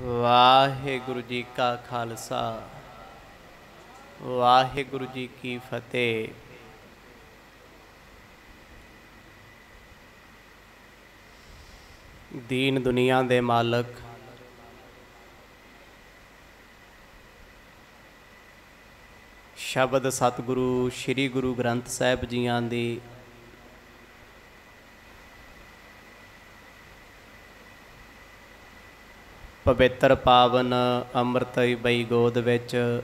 ਵਾਹਿਗੁਰੂ ਜੀ ਕਾ ਖਾਲਸਾ, ਵਾਹਿਗੁਰੂ ਜੀ ਕੀ ਫਤਿਹ। ਦੀਨ ਦੁਨੀਆ ਦੇ ਮਾਲਕ, ਸ਼ਬਦ ਸਤਿਗੁਰੂ, ਸ੍ਰੀ ਗੁਰੂ ਗ੍ਰੰਥ ਸਾਹਿਬ ਜੀਆਂ ਦੀ ਪਵਿੱਤਰ ਪਾਵਨ ਅੰਮ੍ਰਿਤ ਬਈ ਗੋਦ ਵਿੱਚ।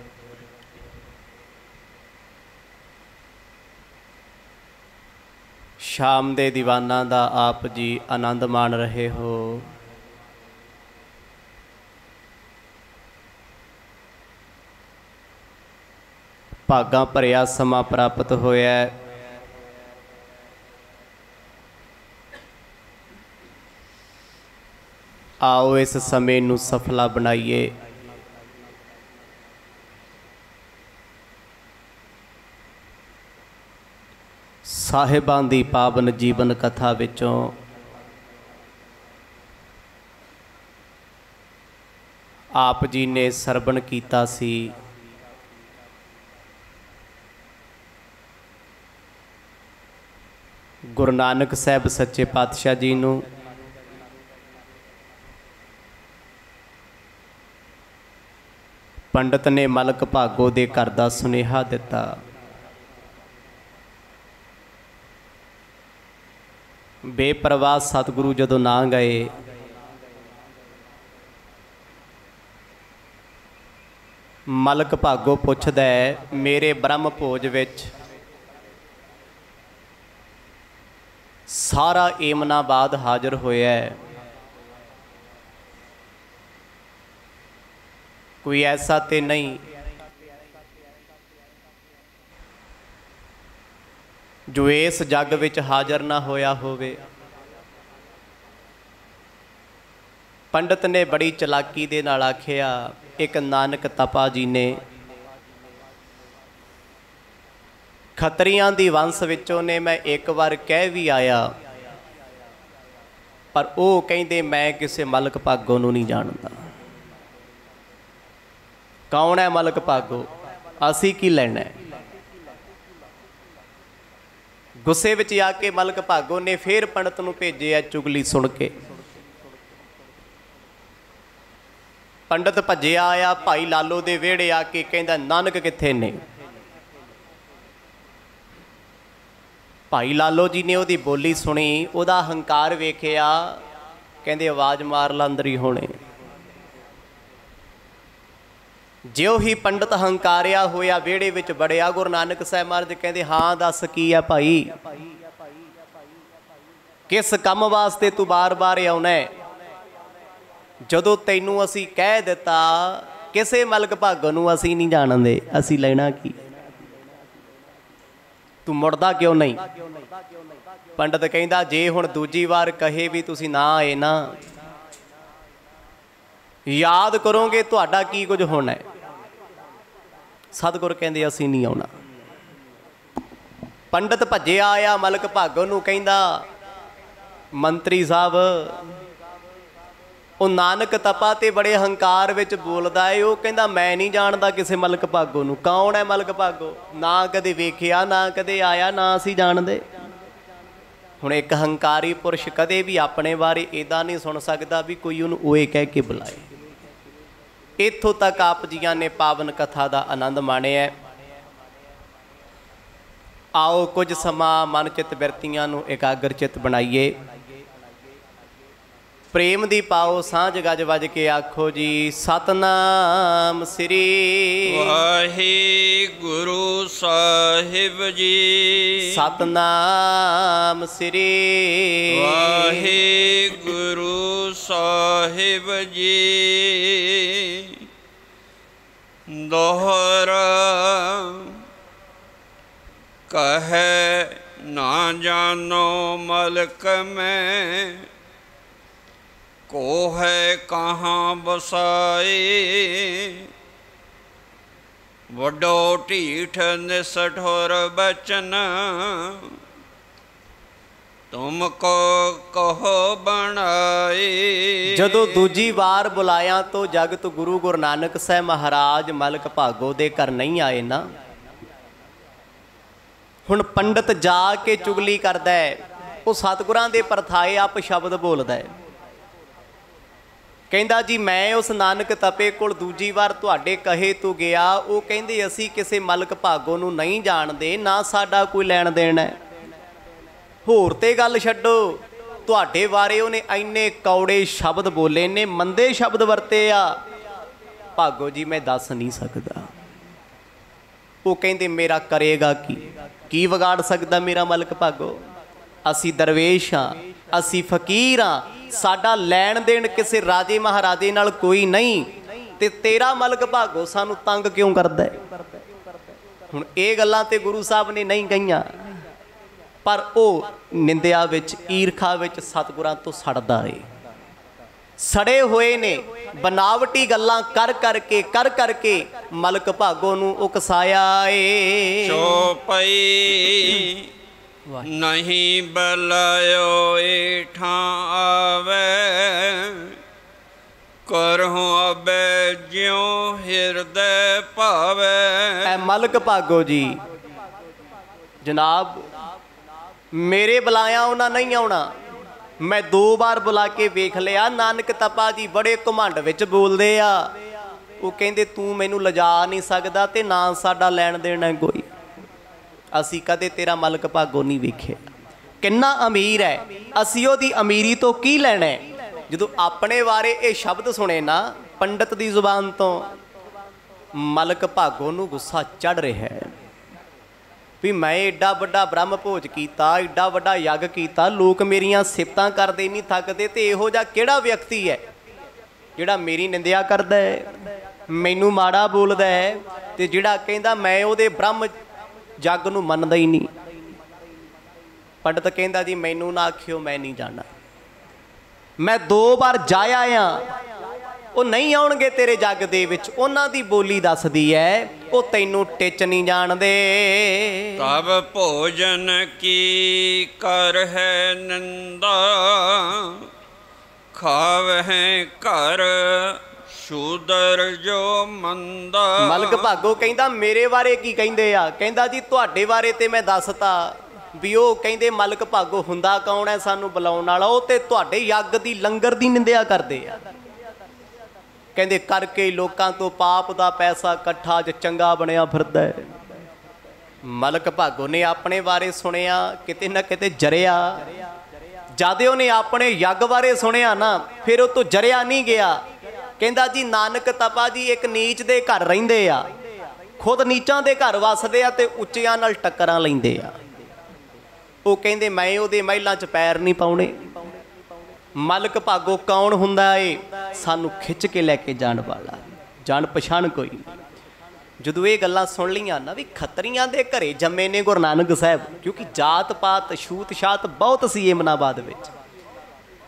ਸ਼ਾਮ ਦੇ ਦੀਵਾਨਾਂ ਦਾ ਆਪ ਜੀ ਆਨੰਦ ਮਾਣ ਰਹੇ ਹੋ। ਭਾਗਾਂ ਭਰਿਆ ਸਮਾਂ ਪ੍ਰਾਪਤ ਹੋਇਆ। ਆਓ ਇਸ ਸਮੇਂ ਨੂੰ ਸਫਲਾ ਬਣਾਈਏ। ਸਾਹਿਬਾਂ ਦੀ ਪਾਵਨ ਜੀਵਨ ਕਥਾ ਵਿੱਚੋਂ ਆਪ ਜੀ ਨੇ ਸਰਵਣ ਕੀਤਾ ਸੀ। ਗੁਰੂ ਨਾਨਕ ਸਾਹਿਬ ਸੱਚੇ ਪਾਤਸ਼ਾਹ ਜੀ ਨੂੰ ਪੰਡਤ ਨੇ ਮਲਕ ਭਾਗੋ ਦੇ ਘਰ ਦਾ ਸੁਨੇਹਾ ਦਿੱਤਾ। ਬੇਪਰਵਾਹ ਸਤਿਗੁਰੂ ਜਦੋਂ ਨਾ ਗਏ ਮਲਕ ਭਾਗੋ ਪੁੱਛਦਾ ਹੈ, ਮੇਰੇ ਬ੍ਰਹਮ ਭੋਜ ਵਿੱਚ ਸਾਰਾ ਏਮਨਾਬਾਦ ਹਾਜ਼ਰ ਹੋਇਆ ਹੈ? ਕੋਈ ਐਸਾ ਤੇ ਨਹੀਂ। ਜੋ ਇਸ ਜੱਗ ਵਿੱਚ ਹਾਜ਼ਰ ਨਾ ਹੋਇਆ ਹੋਵੇ। ਪੰਡਤ ਨੇ ਬੜੀ ਚਲਾਕੀ ਦੇ ਨਾਲ ਆਖਿਆ, ਇੱਕ ਨਾਨਕ ਤਪਾ ਜੀ ਨੇ। ਖਤਰੀਆਂ ਦੀ ਵੰਸ਼ ਵਿੱਚੋਂ ਨੇ ਮੈਂ ਇੱਕ ਵਾਰ ਕਹਿ ਵੀ ਆਇਆ, ਪਰ ਉਹ ਕਹਿੰਦੇ, ਮੈਂ ਕਿਸੇ ਮਲਕ ਭਾਗੋ ਨੂੰ ਨਹੀਂ ਜਾਣਦਾ। ਕੌਣ ਹੈ ਮਲਕ ਭਾਗੋ? ਅਸੀਂ ਕੀ ਲੈਣਾ ਗੁੱਸੇ ਵਿੱਚ ਆ ਕੇ ਮਲਕ ਭਾਗੋ ਨੇ ਫੇਰ ਪੰਡਤ ਨੂੰ ਭੇਜਿਆ ਚੁਗਲੀ ਸੁਣ ਕੇ। ਪੰਡਤ ਭੱਜਿਆ ਆਇਆ, ਭਾਈ ਲਾਲੋ ਦੇ ਵਿਹੜੇ ਆ ਕੇ ਕਹਿੰਦਾ, ਨਾਨਕ ਕਿੱਥੇ ਨੇ? ਭਾਈ ਲਾਲੋ ਜੀ ਨੇ ਉਹਦੀ ਬੋਲੀ ਸੁਣੀ, ਉਹਦਾ ਹੰਕਾਰ ਵੇਖਿਆ, ਕਹਿੰਦੇ, ਆਵਾਜ਼ ਮਾਰ ਲਾ ਅੰਦਰ ਹੀ ਹੋਣੇ। ਜਿਉ ਹੀ ਪੰਡਤ ਹੰਕਾਰਿਆ ਹੋਇਆ ਵਿਹੜੇ ਵਿੱਚ ਬੜਿਆ ਗੁਰੂ ਨਾਨਕ ਸਾਹਿਬ ਮਹਾਰਾਜ ਕਹਿੰਦੇ, ਹਾਂ, ਦੱਸ ਕੀ ਆ ਭਾਈ? ਕਿਸ ਕੰਮ ਵਾਸਤੇ ਤੂੰ ਬਾਰ-ਬਾਰ ਆਉਣਾ ਜਦੋਂ ਤੈਨੂੰ ਅਸੀਂ ਕਹਿ ਦਿੱਤਾ, ਕਿਸੇ ਮਲਕ ਭਾਗ ਨੂੰ ਅਸੀਂ ਨਹੀਂ ਜਾਣਦੇ, ਅਸੀਂ ਲੈਣਾ ਕੀ? ਤੂੰ ਮੁੜਦਾ ਕਿਉਂ ਨਹੀਂ? ਪੰਡਤ ਕਹਿੰਦਾ, ਜੇ ਹੁਣ ਦੂਜੀ ਵਾਰ ਕਹੇ ਵੀ ਤੁਸੀਂ ਨਾ ਆਏ ਨਾ, ਯਾਦ ਕਰੋਗੇ ਤੁਹਾਡਾ ਕੀ ਕੁਝ ਹੋਣਾ ਹੈ? ਸਤਿਗੁਰ ਕਹਿੰਦੇ ਅਸੀਂ ਨਹੀਂ ਆਉਣਾ। ਪੰਡਤ ਭੱਜਿਆ ਆਇਆ, ਮਲਕ ਭਾਗੋ ਨੂੰ ਕਹਿੰਦਾ, ਮੰਤਰੀ ਸਾਹਿਬ, ਉਹ ਨਾਨਕ ਤਪਾ ਤੇ ਬੜੇ ਹੰਕਾਰ ਵਿੱਚ ਬੋਲਦਾ ਏ, ਉਹ ਕਹਿੰਦਾ, ਮੈਂ ਨਹੀਂ ਜਾਣਦਾ ਕਿਸੇ ਮਲਕ ਭਾਗੋ ਨੂੰ। ਕੌਣ ਹੈ ਮਲਕ ਭਾਗੋ? ਨਾ ਕਦੇ ਵੇਖਿਆ, ਨਾ ਕਦੇ ਆਇਆ, ਨਾ ਅਸੀਂ ਜਾਣਦੇ। ਹੁਣ ਇੱਕ ਹੰਕਾਰੀ ਪੁਰਸ਼ ਕਦੇ ਵੀ ਆਪਣੇ ਬਾਰੇ ਇਦਾਂ ਨਹੀਂ ਸੁਣ ਸਕਦਾ ਵੀ ਕੋਈ ਉਹਨੂੰ ਓਏ ਕਹਿ ਕੇ ਬੁਲਾਏ। ਇੱਥੋਂ ਤੱਕ ਆਪ ਜੀਆਂ ਨੇ ਪਾਵਨ ਕਥਾ ਦਾ ਆਨੰਦ ਮਾਣਿਆ ਆਓ ਕੁਝ ਸਮਾਂ ਮਨ ਚਿਤ ਬਿਰਤੀਆਂ ਨੂੰ ਇਕਾਗਰ ਚਿਤ ਬਣਾਈਏ। ਪ੍ਰੇਮ ਦੀ ਪਾਓ ਸਾਂਝ ਗੱਜ ਵੱਜ ਕੇ ਆਖੋ ਜੀ ਸਤਨਾਮ ਸ੍ਰੀ ਵਾਹਿਗੁਰੂ ਸਾਹਿਬ ਜੀ। ਸਤਨਾਮ ਸ੍ਰੀ ਵਾਹਿਗੁਰੂ ਸਾਹਿਬ ਜੀ। ਦੋਹਰਾ ਕਹੈ ਨਾ ਜਾਣੋ ਮਲਕ ਮੈਂ ਕੋ ਹੈ ਕਹਾਂ ਬਸਾਏ ਵੱਡੋ ਢੀਠ ਨਿਸਠੋਰ ਬਚਨ ਤੁਮ ਕੋ ਕਹੋ ਬਣਾਈ। ਜਦੋਂ ਦੂਜੀ ਵਾਰ ਬੁਲਾਇਆ ਤੋਂ ਜਗਤ ਗੁਰੂ ਗੁਰੂ ਨਾਨਕ ਸਾਹਿਬ ਮਹਾਰਾਜ ਮਲਕ ਭਾਗੋ ਦੇ ਘਰ ਨਹੀਂ ਆਏ ਨਾ। ਹੁਣ ਪੰਡਤ ਜਾ ਕੇ ਚੁਗਲੀ ਕਰਦਾ ਹੈ, ਉਹ ਸਤਿਗੁਰਾਂ ਦੇ ਪਰਥਾਏ ਆਪ ਸ਼ਬਦ ਬੋਲਦਾ ਹੈ। ਕਹਿੰਦਾ ਜੀ, ਮੈਂ ਉਸ ਨਾਨਕ ਤਪੇ ਕੋਲ ਦੂਜੀ ਵਾਰ ਤੁਹਾਡੇ ਕਹੇ ਤੋਂ ਗਿਆ, ਉਹ ਕਹਿੰਦੇ ਅਸੀਂ ਕਿਸੇ ਮਲਕ ਭਾਗੋ ਨੂੰ ਨਹੀਂ ਜਾਣਦੇ, ਨਾ ਸਾਡਾ ਕੋਈ ਲੈਣ ਦੇਣ ਹੈ। ਹੋਰ ਤੇ ਗੱਲ ਛੱਡੋ। ਤੁਹਾਡੇ ਬਾਰੇ ਉਹਨੇ ਇੰਨੇ ਕੌੜੇ ਸ਼ਬਦ ਬੋਲੇ ਨੇ ਮੰਦੇ ਸ਼ਬਦ ਵਰਤੇ ਆ। ਭਾਗੋ ਜੀ, ਮੈਂ ਦੱਸ ਨਹੀਂ ਸਕਦਾ। ਉਹ ਕਹਿੰਦੇ, ਮੇਰਾ ਕਰੇਗਾ ਕੀ? ਕੀ ਵਿਗਾੜ ਸਕਦਾ ਮੇਰਾ ਮਲਕ ਭਾਗੋ? ਅਸੀਂ ਦਰਵੇਸ਼ ਹਾਂ, ਅਸੀਂ ਫਕੀਰ ਹਾਂ। ਸਾਡਾ ਲੈਣ ਦੇਣ ਕਿਸੇ ਰਾਜੇ ਮਹਾਰਾਜੇ ਨਾਲ ਕੋਈ ਨਹੀਂ। ਤੇ ਤੇਰਾ ਮਲਕ ਭਾਗੋ ਸਾਨੂੰ ਤੰਗ ਕਿਉਂ ਕਰਦਾ ਹੈ? ਹੁਣ ਇਹ ਗੱਲਾਂ ਤੇ ਗੁਰੂ ਸਾਹਿਬ ਨੇ ਨਹੀਂ ਕਹੀਆਂ। ਪਰ ਉਹ ਨਿੰਦਿਆ ਵਿੱਚ ਈਰਖਾ ਵਿੱਚ ਸਤਿਗੁਰਾਂ ਤੋਂ ਸੜਦਾ ਏ ਸੜੇ ਹੋਏ ਨੇ ਬਨਾਵਟੀ ਗੱਲਾਂ ਕਰ ਕਰਕੇ ਕਰ ਕਰਕੇ ਮਲਕ ਭਾਗੋ ਨੂੰ ਉਕਸਾਇਆ ਏ। ਚੋਪਈ ਨਹੀਂ ਬਲਾਇਓ ਏਠਾਂ ਆਵੇ। ਕਰਹੁ ਅਬੈ ਜਿਉ ਹਿਰਦੈ ਭਾਵੇ। ਐ ਮਲਕ ਭਾਗੋ ਜੀ ਜਨਾਬ ਮੇਰੇ ਬੁਲਾਇਆ ਉਹਨਾਂ ਨਹੀਂ ਆਉਣਾ। ਮੈਂ ਦੋ ਵਾਰ ਬੁਲਾ ਕੇ ਵੇਖ ਲਿਆ, ਨਾਨਕ ਤਪਾ ਜੀ ਬੜੇ ਘਮੰਡ ਵਿੱਚ ਬੋਲਦੇ ਆ। ਉਹ ਕਹਿੰਦੇ, ਤੂੰ ਮੈਨੂੰ ਲਿਜਾ ਨਹੀਂ ਸਕਦਾ ਤੇ ਨਾ ਸਾਡਾ ਲੈਣ ਦੇਣਾ ਹੈ ਕੋਈ। ਅਸੀਂ ਕਦੇ ਤੇਰਾ ਮਲਕ ਭਾਗੋ ਨਹੀਂ ਵੇਖਿਆ। ਕਿੰਨਾ ਅਮੀਰ ਹੈ। ਅਸੀਂ ਉਹਦੀ ਅਮੀਰੀ ਤੋਂ ਕੀ ਲੈਣਾ ਜਦੋਂ ਆਪਣੇ ਬਾਰੇ ਇਹ ਸ਼ਬਦ ਸੁਣੇ ਨਾ, ਪੰਡਤ ਦੀ ਜ਼ੁਬਾਨ ਤੋਂ ਮਲਕ ਭਾਗੋ ਨੂੰ ਗੁੱਸਾ ਚੜ ਰਿਹਾ ਹੈ। ਵੀ ਮੈਂ ਏਡਾ ਵੱਡਾ ਬ੍ਰਹਮ ਭੋਜ ਕੀਤਾ, ਏਡਾ ਵੱਡਾ ਯੱਗ ਕੀਤਾ, ਲੋਕ ਮੇਰੀਆਂ ਸਿਫਤਾਂ ਕਰਦੇ ਨਹੀਂ ਥੱਕਦੇ ਤੇ ਇਹੋ ਜਿਹਾ ਕਿਹੜਾ ਵਿਅਕਤੀ ਹੈ ਜਿਹੜਾ ਮੇਰੀ ਨਿੰਦਿਆ ਕਰਦਾ ਹੈ, ਮੈਨੂੰ ਮਾੜਾ ਬੋਲਦਾ ਹੈ ਤੇ ਜਿਹੜਾ ਕਹਿੰਦਾ ਮੈਂ ਉਹਦੇ ਬ੍ਰਹਮ ਜੱਗ ਨੂੰ ਮੰਨਦਾ ਹੀ ਨਹੀਂ। ਪੰਡਤ ਕਹਿੰਦਾ ਜੀ, ਮੈਨੂੰ ਨਾ ਆਖਿਓ, ਮੈਂ ਨਹੀਂ ਜਾਣਾ। ਮੈਂ ਦੋ ਵਾਰ ਜਾਇਆ ਆ, ਉਹ ਨਹੀਂ ਆਉਣਗੇ ਤੇਰੇ ਜੱਗ ਦੇ ਵਿੱਚ, ਉਹਨਾਂ ਦੀ ਬੋਲੀ ਦੱਸਦੀ ਹੈ ਉਹ ਤੈਨੂੰ ਟਿੱਚ ਨਹੀਂ ਜਾਣਦੇ। ਤਬ ਭੋਜਨ ਕੀ ਕਰ ਹੈ ਨੰਦਾ? ਖਾਵਹਿ ਘਰ ਸ਼ੂਦਰ ਜੋ ਮੰਦਾ। ਮਲਕ ਭਾਗੋ ਕਹਿੰਦਾ ਮੇਰੇ ਬਾਰੇ ਕੀ ਕਹਿੰਦੇ ਆ? ਕਹਿੰਦਾ ਜੀ ਤੁਹਾਡੇ ਬਾਰੇ ਤੇ ਮੈਂ ਦੱਸਤਾ। ਵੀ ਉਹ ਕਹਿੰਦੇ ਮਲਕ ਭਾਗੋ ਹੁੰਦਾ ਕੌਣ ਹੈ ਸਾਨੂੰ ਬੁਲਾਉਣ ਵਾਲਾ? ਉਹ ਤੇ ਤੁਹਾਡੇ ਯੱਗ ਦੀ ਲੰਗਰ ਦੀ ਨਿੰਦਿਆ ਕਰਦੇ ਆ। ਕਹਿੰਦੇ, ਕਰਕੇ ਲੋਕਾਂ ਤੋਂ ਪਾਪ ਦਾ ਪੈਸਾ ਇਕੱਠਾ ਜ ਚੰਗਾ ਬਣਿਆ ਫਿਰਦਾ ਹੈ। ਮਲਕ ਭਾਗੋ ਨੇ ਆਪਣੇ ਬਾਰੇ ਸੁਣਿਆ, ਕਿਤੇ ਨਾ ਕਿਤੇ ਜਰਿਆ। ਜਦ ਉਹਨੇ ਆਪਣੇ ਯੱਗ ਬਾਰੇ ਸੁਣਿਆ ਨਾ, ਫਿਰ ਉਹ ਤੋਂ ਜਰਿਆ ਨਹੀਂ ਗਿਆ। ਕਹਿੰਦਾ ਜੀ, ਨਾਨਕ ਤਪਾ ਜੀ, ਇੱਕ ਨੀਚ ਦੇ ਘਰ ਰਹਿੰਦੇ ਆ। ਖੁਦ ਨੀਚਾਂ ਦੇ ਘਰ ਵਸਦੇ ਆ ਤੇ ਉੱਚਿਆਂ ਨਾਲ ਟੱਕਰਾਂ ਲੈਂਦੇ ਆ। ਉਹ ਕਹਿੰਦੇ, ਮੈਂ ਉਹਦੇ ਮਹਿਲਾਂ 'ਚ ਪੈਰ ਨਹੀਂ ਪਾਉਣੇ। ਮਲਕ ਭਾਗੋ ਕੌਣ ਹੁੰਦਾ ਏ? ਸਾਨੂੰ ਖਿੱਚ ਕੇ ਲੈ ਕੇ ਜਾਣ ਵਾਲਾ ਜਾਣ ਪਛਾਣ ਕੋਈ ਨਹੀਂ। ਜਦੋਂ ਇਹ ਗੱਲਾਂ ਸੁਣ ਲਈਆਂ ਨਾ ਵੀ ਖੱਤਰੀਆਂ ਦੇ ਘਰੇ ਜੰਮੇ ਨੇ ਗੁਰੂ ਨਾਨਕ ਸਾਹਿਬ, ਕਿਉਂਕਿ ਜਾਤ ਪਾਤ, ਛੂਤ ਛਾਤ ਬਹੁਤ ਸੀ ਏਮਨਾਬਾਦ ਵਿੱਚ।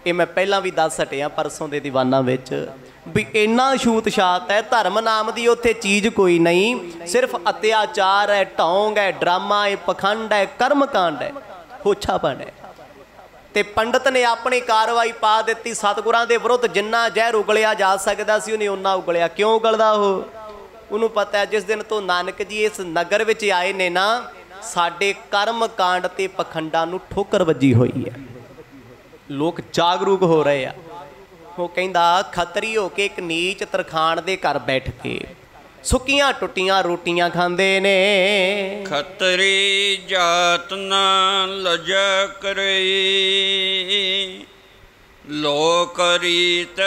ਇਹ ਮੈਂ ਪਹਿਲਾਂ ਵੀ ਦੱਸ ਹਟਿਆ ਪਰਸੋਂ ਦੇ ਦੀਵਾਨਾਂ ਵਿੱਚ ਵੀ ਇੰਨਾ ਛੂਤ ਛਾਤ ਹੈ, ਧਰਮ ਨਾਮ ਦੀ ਉੱਥੇ ਚੀਜ਼ ਕੋਈ ਨਹੀਂ। ਸਿਰਫ ਅਤਿਆਚਾਰ ਹੈ, ਢੌਂਗ ਹੈ, ਡਰਾਮਾ ਹੈ, ਪਖੰਡ ਹੈ, ਕਰਮਕਾਂਡ ਹੈ, ਹੋਛਾਪਣ ਹੈ। ਤੇ ਪੰਡਤ ਨੇ ਆਪਣੀ ਕਾਰਵਾਈ ਪਾ ਦਿੱਤੀ। ਸਤਿਗੁਰਾਂ ਦੇ ਵਿਰੁੱਧ ਜਿੰਨਾ ਜ਼ਹਿਰ ਉਗਲਿਆ ਜਾ ਸਕਦਾ ਸੀ, ਉਹਨੇ ਉਹਨਾਂ ਉਗਲਿਆ। ਕਿਉਂ ਉਗਲਦਾ ਉਹ? ਉਹਨੂੰ ਪਤਾ ਹੈ, ਜਿਸ ਦਿਨ ਤੋਂ ਨਾਨਕ ਜੀ ਇਸ ਨਗਰ ਵਿੱਚ ਆਏ ਨੇ ਨਾ, ਸਾਡੇ ਕਰਮ ਕਾਂਡ ਤੇ ਪਖੰਡਾਂ ਨੂੰ ਠੋਕਰ ਵੱਜੀ ਹੋਈ ਹੈ। ਲੋਕ ਜਾਗਰੂਕ ਹੋ ਰਹੇ ਆ। ਉਹ ਕਹਿੰਦਾ, ਖਤਰੀ ਹੋ ਕੇ ਇੱਕ ਨੀਚ ਤਰਖਾਣ ਦੇ ਘਰ ਬੈਠ ਕੇ ਸੁੱਕੀਆਂ ਟੁੱਟੀਆਂ ਰੋਟੀਆਂ ਖਾਂਦੇ ਨੇ। ਖਤਰੀ ਜਾਤ ਨਾ ਲਜ ਕਰਈ। ਲੋਕ ਰੀਤ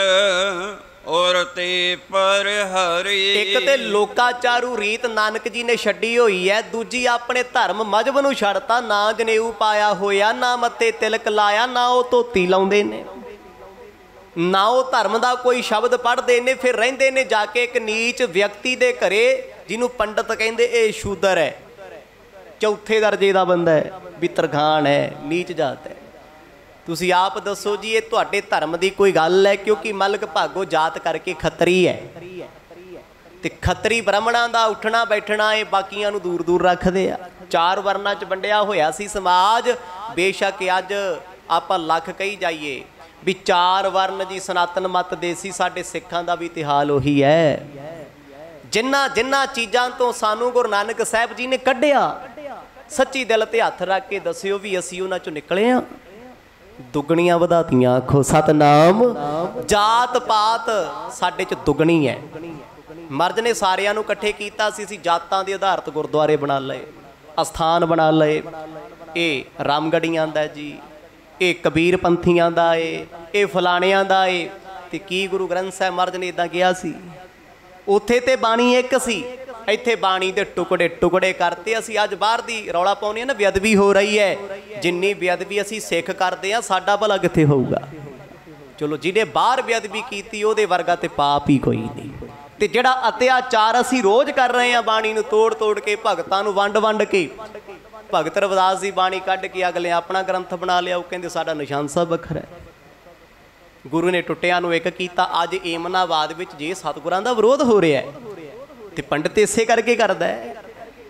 ਔਰ ਤੇ ਪਰ ਹਰੀ। ਇੱਕ ਤੇ ਲੋਕਾਚਾਰੂ ਰੀਤ ਨਾਨਕ ਜੀ ਨੇ ਛੱਡੀ ਹੋਈ ਹੈ ਦੂਜੀ ਆਪਣੇ ਧਰਮ ਮਜਬ ਨੂੰ ਛੱਡਤਾ ਨਾ ਜਨੇਊ ਪਾਇਆ ਹੋਇਆ ਨਾ ਮੱਥੇ ਤਿਲਕ ਲਾਇਆ ਨਾ ਉਹ ਧੋਤੀ ਲਾਉਂਦੇ ਨੇ। ਨਾ ਉਹ ਧਰਮ ਦਾ ਕੋਈ ਸ਼ਬਦ ਪੜ੍ਹਦੇ ਨੇ, ਫਿਰ ਰਹਿੰਦੇ ਨੇ ਜਾ ਕੇ ਇੱਕ ਨੀਚ ਵਿਅਕਤੀ ਦੇ ਘਰੇ, ਜਿਹਨੂੰ ਪੰਡਤ ਕਹਿੰਦੇ ਇਹ ਸ਼ੂਦਰ ਹੈ। ਚੌਥੇ ਦਰਜੇ ਦਾ ਬੰਦਾ ਹੈ ਵੀ ਤਰਖਾਨ ਹੈ, ਨੀਚ ਜਾਤ ਹੈ। ਤੁਸੀਂ ਆਪ ਦੱਸੋ ਜੀ, ਇਹ ਤੁਹਾਡੇ ਧਰਮ ਦੀ ਕੋਈ ਗੱਲ ਹੈ? ਕਿਉਂਕਿ ਮਲਕ ਭਾਗੋ ਜਾਤ ਕਰਕੇ ਖੱਤਰੀ ਹੈ। ਤੇ ਖੱਤਰੀ ਬ੍ਰਾਹਮਣਾਂ ਦਾ ਉੱਠਣਾ, ਬੈਠਣਾ, ਇਹ ਬਾਕੀਆਂ ਨੂੰ ਦੂਰ ਦੂਰ ਰੱਖਦੇ ਆ। ਚਾਰ ਵਰਨਾਂ 'ਚ ਵੰਡਿਆ ਹੋਇਆ ਸੀ ਸਮਾਜ। ਬੇਸ਼ੱਕ ਅੱਜ ਆਪਾਂ ਲੱਖ ਕਹੀ ਜਾਈਏ। ਵੀ ਚਾਰ ਵਰਨ ਜੀ ਸਨਾਤਨ ਮਤ ਦੇ ਸੀ ਸਾਡੇ ਸਿੱਖਾਂ ਦਾ ਵੀ ਇਤਿਹਾਸ ਉਹੀ ਹੈ। ਜਿੰਨਾ ਜਿੰਨਾ ਚੀਜ਼ਾਂ ਤੋਂ ਸਾਨੂੰ ਗੁਰੂ ਨਾਨਕ ਸਾਹਿਬ ਜੀ ਨੇ ਕੱਢਿਆ, ਸੱਚੀ ਦਿਲ ਤੇ ਹੱਥ ਰੱਖ ਕੇ ਦੱਸਿਓ ਵੀ ਅਸੀਂ ਉਹਨਾਂ ਚੋਂ ਨਿਕਲੇ ਆ ਦੁੱਗਣੀਆਂ ਵਧਾਤੀਆਂ ਆਖੋ, ਸਤਨਾਮ, ਜਾਤ ਪਾਤ ਸਾਡੇ ਚ ਦੁੱਗਣੀ ਹੈ। ਮਰਦ ਨੇ ਸਾਰਿਆਂ ਨੂੰ ਇਕੱਠੇ ਕੀਤਾ ਸੀ, ਅਸੀਂ ਜਾਤਾਂ ਦੇ ਆਧਾਰਤ ਗੁਰਦੁਆਰੇ ਬਣਾ ਲਏ, ਅਸਥਾਨ ਬਣਾ ਲਏ। ਇਹ ਰਾਮਗੜੀਆਂ ਦਾ ਜੀ ਇਹ ਕਬੀਰ ਪੰਥੀਆਂ ਦਾ ਏ, ਇਹ ਫਲਾਣਿਆਂ ਦਾ ਏ। ਤੇ ਕੀ ਗੁਰੂ ਗ੍ਰੰਥ ਸਾਹਿਬ ਮਹਾਰਾਜ ਨੇ ਇਦਾਂ ਕਿਹਾ ਸੀ? ਉੱਥੇ ਤੇ ਬਾਣੀ ਇੱਕ ਸੀ, ਇੱਥੇ ਬਾਣੀ ਦੇ ਟੁਕੜੇ ਟੁਕੜੇ ਕਰਤੇ। ਅਸੀਂ ਅੱਜ ਬਾਹਰ ਦੀ ਰੌਲਾ ਪਾਉਣੀ ਆ ਨਾ, ਬੇਅਦਬੀ ਹੋ ਰਹੀ ਹੈ। ਜਿੰਨੀ ਬੇਅਦਬੀ ਅਸੀਂ ਸਿੱਖ ਕਰਦੇ ਆ ਸਾਡਾ ਭਲਾ ਕਿੱਥੇ ਹੋਊਗਾ? ਚਲੋ, ਜਿਹਨੇ ਬਾਹਰ ਬੇਅਦਬੀ ਕੀਤੀ, ਉਹਦੇ ਵਰਗਾ ਤੇ ਪਾਪ ਹੀ ਕੋਈ ਨਹੀਂ। ਤੇ ਜਿਹੜਾ ਅਤਿਆਚਾਰ ਅਸੀਂ ਰੋਜ਼ ਕਰ ਰਹੇ ਆ ਬਾਣੀ ਨੂੰ ਤੋੜ ਤੋੜ ਕੇ, ਭਗਤਾਂ ਨੂੰ ਵੰਡ ਵੰਡ ਕੇ ਭਗਤ ਰਵਿਦਾਸ ਦੀ ਬਾਣੀ ਕੱਢ ਕੇ ਅਗਲੇ ਆਪਣਾ ਗ੍ਰੰਥ ਬਣਾ ਲਿਆ, ਉਹ ਕਹਿੰਦੇ ਸਾਡਾ ਨਿਸ਼ਾਨ ਸਾਹਿਬ ਵੱਖਰਾ ਹੈ। ਗੁਰੂ ਨੇ ਟੁੱਟਿਆਂ ਨੂੰ ਇੱਕ ਕੀਤਾ, ਅੱਜ ਏਮਨਾਬਾਦ ਵਿੱਚ ਜੇ ਸਤਿਗੁਰਾਂ ਦਾ ਵਿਰੋਧ ਹੋ ਰਿਹਾ ਹੈ, ਤੇ ਪੰਡਤ ਇਸੇ ਕਰਕੇ ਕਰਦਾ ਹੈ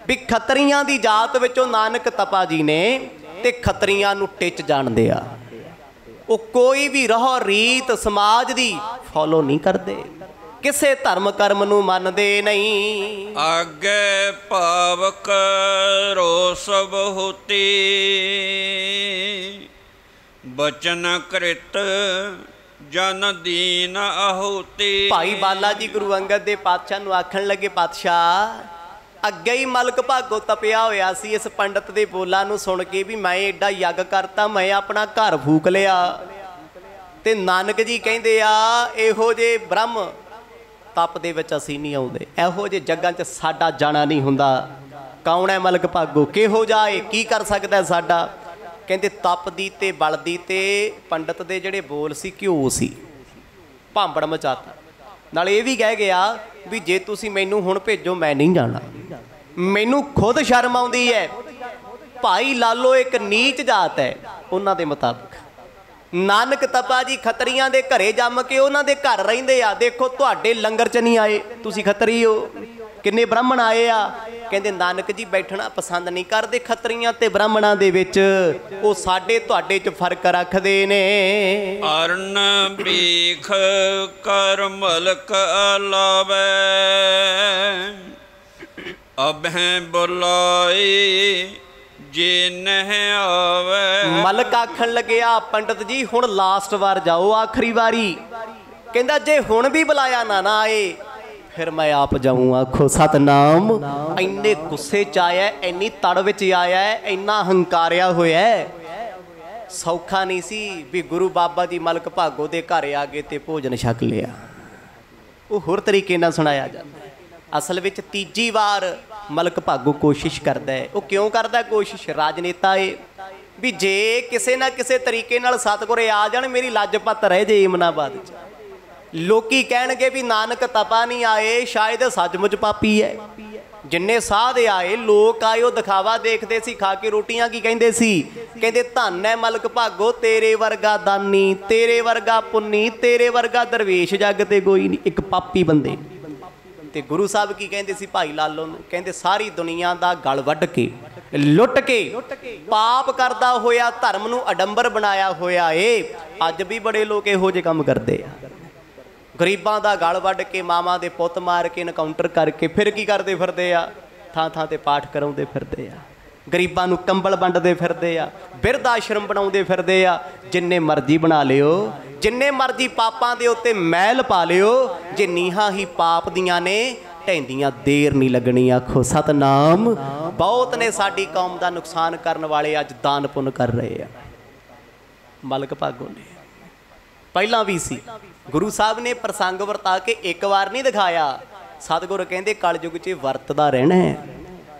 ਵੀ ਖੱਤਰੀਆਂ ਦੀ ਜਾਤ ਵਿੱਚੋਂ ਨਾਨਕ ਤਪਾ ਜੀ ਨੇ ਤੇ ਖੱਤਰੀਆਂ ਨੂੰ ਟਿੱਚ ਜਾਣਦੇ ਆ। ਉਹ ਕੋਈ ਵੀ ਰਹੋ ਰੀਤ ਸਮਾਜ ਦੀ ਫੋਲੋ ਨਹੀਂ ਕਰਦੇ। ਕਿਸੇ ਧਰਮ ਕਰਮ ਨੂੰ ਮੰਨਦੇ ਨਹੀਂ। ਆਗੇ ਭਾਵਕ ਰੋਸ ਬਹੁਤੀ ਬਚਨ ਕ੍ਰਿਤ ਜਨ ਦੀਨ ਆਹੁਤੀ। ਭਾਈ ਬਾਲਾ ਜੀ ਗੁਰੂ ਅੰਗਦ ਦੇ ਪਾਤਸ਼ਾਹ ਨੂੰ ਆਖਣ ਲੱਗੇ ਪਾਤਸ਼ਾਹ ਅੱਗੇ ਹੀ ਮਲਕ ਭਾਗੋ ਤਪਿਆ ਹੋਇਆ ਸੀ ਇਸ ਪੰਡਤ ਦੇ ਬੋਲਾਂ ਨੂੰ ਸੁਣ ਕੇ ਵੀ ਮੈਂ ਏਡਾ ਯੱਗ ਕਰਤਾ ਮੈਂ ਆਪਣਾ ਘਰ ਫੂਕ ਲਿਆ। ਤੇ ਨਾਨਕ ਜੀ ਕਹਿੰਦੇ ਆ ਇਹੋ ਜੇ ਬ੍ਰਹਮ ਤਪ ਦੇ ਵਿੱਚ ਅਸੀਂ ਨਹੀਂ ਆਉਂਦੇ। ਇਹੋ ਜੇ ਜੱਗਾਂ 'ਚ ਸਾਡਾ ਜਾਣਾ ਨਹੀਂ ਹੁੰਦਾ। ਕੌਣ ਹੈ ਮਲਕ ਭਾਗੋ? ਕਿਹੋ ਜਾਏ ਕੀ ਕਰ ਸਕਦਾ ਸਾਡਾ? ਕਹਿੰਦੇ ਤਪ ਦੀ ਤੇ ਬਲ ਦੀ ਤੇ ਪੰਡਤ ਦੇ ਜਿਹੜੇ ਬੋਲ ਸੀ, ਘਿਓ ਸੀ। ਭਾਂਬੜ ਮਚਾਤਾ। ਨਾਲ ਇਹ ਵੀ ਕਹਿ ਗਿਆ ਵੀ ਜੇ ਤੁਸੀਂ ਮੈਨੂੰ ਹੁਣ ਭੇਜੋ, ਮੈਂ ਨਹੀਂ ਜਾਣਾ। ਮੈਨੂੰ ਖੁਦ ਸ਼ਰਮ ਆਉਂਦੀ ਹੈ। ਭਾਈ ਲਾਲੋ ਇੱਕ ਨੀਚ ਜਾਤ ਹੈ। ਉਹਨਾਂ ਦੇ ਮੁਤਾਬਕ। ਨਾਨਕ ਤਪਾ ਜੀ ਖਤਰੀਆਂ ਦੇ ਘਰੇ ਜੰਮ ਕੇ ਉਹਨਾਂ ਦੇ ਘਰ ਰਹਿੰਦੇ ਆ। ਦੇਖੋ, ਤੁਹਾਡੇ ਲੰਗਰ 'ਚ ਨਹੀਂ ਆਏ, ਤੁਸੀਂ ਖਤਰੀ ਹੋ। ਕਿੰਨੇ ਬ੍ਰਾਹਮਣ ਆਏ ਆ। ਕਹਿੰਦੇ, ਨਾਨਕ ਜੀ ਬੈਠਣਾ ਪਸੰਦ ਨਹੀਂ ਕਰਦੇ ਖਤਰੀਆਂ ਤੇ ਬ੍ਰਾਹਮਣਾਂ ਦੇ ਵਿੱਚ। ਉਹ ਸਾਡੇ, ਤੁਹਾਡੇ 'ਚ ਫ਼ਰਕ ਰੱਖਦੇ ਨੇ। ਅਰਨ ਬੀਖ ਕਰ ਅਲਾਵੇ। ਅਬਹਿ ਬੁਲਾਈ ਜੇ ਨਹਿ ਆਵੇ। ਮਲਕ ਆਖਣ ਲੱਗਿਆ ਪੰਡਤ ਜੀ ਹੁਣ ਲਾਸਟ ਵਾਰ ਜਾਓ ਆਖਰੀ ਵਾਰੀ। ਕਹਿੰਦਾ ਜੇ ਹੁਣ ਵੀ ਬੁਲਾਇਆ ਨਾ ਨਾ ਆਏ ਫਿਰ ਮੈਂ ਆਪ ਜਾਊਂ ਆਖੋ ਸਤਨਾਮ। ਇੰਨੇ ਗੁੱਸੇ ਚ ਆਇਆ ਇੰਨੀ ਤੜ ਵਿੱਚ ਆਇਆ ਹੈ, ਇੰਨਾ ਹੰਕਾਰਿਆ ਹੋਇਆ। ਸੌਖਾ ਨਹੀਂ ਸੀ ਵੀ ਗੁਰੂ ਬਾਬਾ ਜੀ ਮਲਕ ਭਾਗੋ ਦੇ ਘਰ ਆ ਗਏ ਤੇ ਭੋਜਨ ਛਕ ਲਿਆ। ਉਹ ਹੋਰ ਤਰੀਕੇ ਨਾਲ ਸੁਣਾਇਆ ਜਾਂਦਾ। ਅਸਲ ਵਿੱਚ ਤੀਜੀ ਵਾਰ ਮਲਕ ਭਾਗੋ ਕੋਸ਼ਿਸ਼ ਕਰਦਾ ਹੈ। ਉਹ ਕਿਉਂ ਕਰਦਾ ਕੋਸ਼ਿਸ਼? ਰਾਜਨੇਤਾ ਏ ਵੀ ਜੇ ਕਿਸੇ ਨਾ ਕਿਸੇ ਤਰੀਕੇ ਨਾਲ ਸਤਿਗੁਰੇ ਆ ਜਾਣ, ਮੇਰੀ ਲੱਜਪਤ ਰਹਿ ਜੇ ਇਮਨਾਬਾਦ ਚ। ਲੋਕੀ ਕਹਿਣਗੇ ਵੀ ਨਾਨਕ ਤਪਾ ਨਹੀਂ ਆਏ, ਸ਼ਾਇਦ ਸੱਚਮੁੱਚ ਪਾਪੀ ਹੈ। ਜਿੰਨੇ ਸਾਧ ਆਏ, ਲੋਕ ਆਏ, ਉਹ ਦਿਖਾਵਾ ਦੇਖਦੇ ਸੀ, ਖਾ ਕੇ ਰੋਟੀਆਂ ਕੀ ਕਹਿੰਦੇ ਸੀ? ਕਹਿੰਦੇ, ਧੰਨ ਹੈ ਮਲਕ ਭਾਗੋ, ਤੇਰੇ ਵਰਗਾ ਦਾਨੀ, ਤੇਰੇ ਵਰਗਾ ਪੁੰਨੀ, ਤੇਰੇ ਵਰਗਾ ਦਰਵੇਸ਼ ਜੱਗ ਤੇ ਕੋਈ ਨਹੀਂ, ਇੱਕ ਪਾਪੀ ਬੰਦੇ ਤੇ ਗੁਰੂ ਸਾਹਿਬ ਕੀ ਕਹਿੰਦੇ ਸੀ ਭਾਈ ਲਾਲੋ ਨੂੰ? ਕਹਿੰਦੇ, ਸਾਰੀ ਦੁਨੀਆ ਦਾ ਗਲ ਵੱਢ ਕੇ, ਲੁੱਟ ਕੇ ਪਾਪ ਕਰਦਾ ਹੋਇਆ, ਧਰਮ ਨੂੰ ਅਡੰਬਰ ਬਣਾਇਆ ਹੋਇਆ ਏ। ਅੱਜ ਵੀ ਬੜੇ ਲੋਕ ਇਹੋ ਜਿਹੇ ਕੰਮ ਕਰਦੇ ਆ। ਗਰੀਬਾਂ ਦਾ ਗਲ ਵੱਢ ਕੇ, ਮਾਵਾਂ ਦੇ ਪੁੱਤ ਮਾਰ ਕੇ ਐਨਕਾਊਂਟਰ ਕਰਕੇ ਫਿਰ ਕੀ ਕਰਦੇ ਫਿਰਦੇ ਆ? ਥਾਂ ਥਾਂ ਤੇ ਪਾਠ ਕਰਾਉਂਦੇ ਫਿਰਦੇ ਆ। ਗਰੀਬਾਂ ਨੂੰ ਕੰਬਲ ਵੰਡਦੇ ਫਿਰਦੇ ਆ। ਬਿਰਧ ਆਸ਼ਰਮ ਬਣਾਉਂਦੇ ਫਿਰਦੇ ਆ। ਜਿੰਨੇ ਮਰਜ਼ੀ ਬਣਾ ਲਿਓ। ਜਿੰਨੇ ਮਰਜ਼ੀ ਪਾਪਾਂ ਦੇ ਉੱਤੇ ਮਹਿਲ ਪਾ ਲਿਓ, ਜੇ ਨੀਹਾਂ ਹੀ ਪਾਪ ਦੀਆਂ ਨੇ ਢੈਂਦੀਆਂ ਦੇਰ ਨਹੀਂ ਲੱਗਣੀ ਆਖੋ, ਸਤਨਾਮ। ਬਹੁਤ ਨੇ ਸਾਡੀ ਕੌਮ ਦਾ ਨੁਕਸਾਨ ਕਰਨ ਵਾਲੇ ਅੱਜ ਦਾਨ ਪੁੰਨ ਕਰ ਰਹੇ ਆ। ਮਲਕ ਭਾਗੋ ਨੇ। ਪਹਿਲਾਂ ਵੀ ਸੀ। ਗੁਰੂ ਸਾਹਿਬ ਨੇ ਪ੍ਰਸੰਗ ਵਰਤਾ ਕੇ ਇੱਕ ਵਾਰ ਨਹੀਂ ਦਿਖਾਇਆ। ਸਤਿਗੁਰ ਕਹਿੰਦੇ, ਕਲਯੁਗ 'ਚ ਵਰਤਦਾ ਰਹਿਣਾ ਹੈ।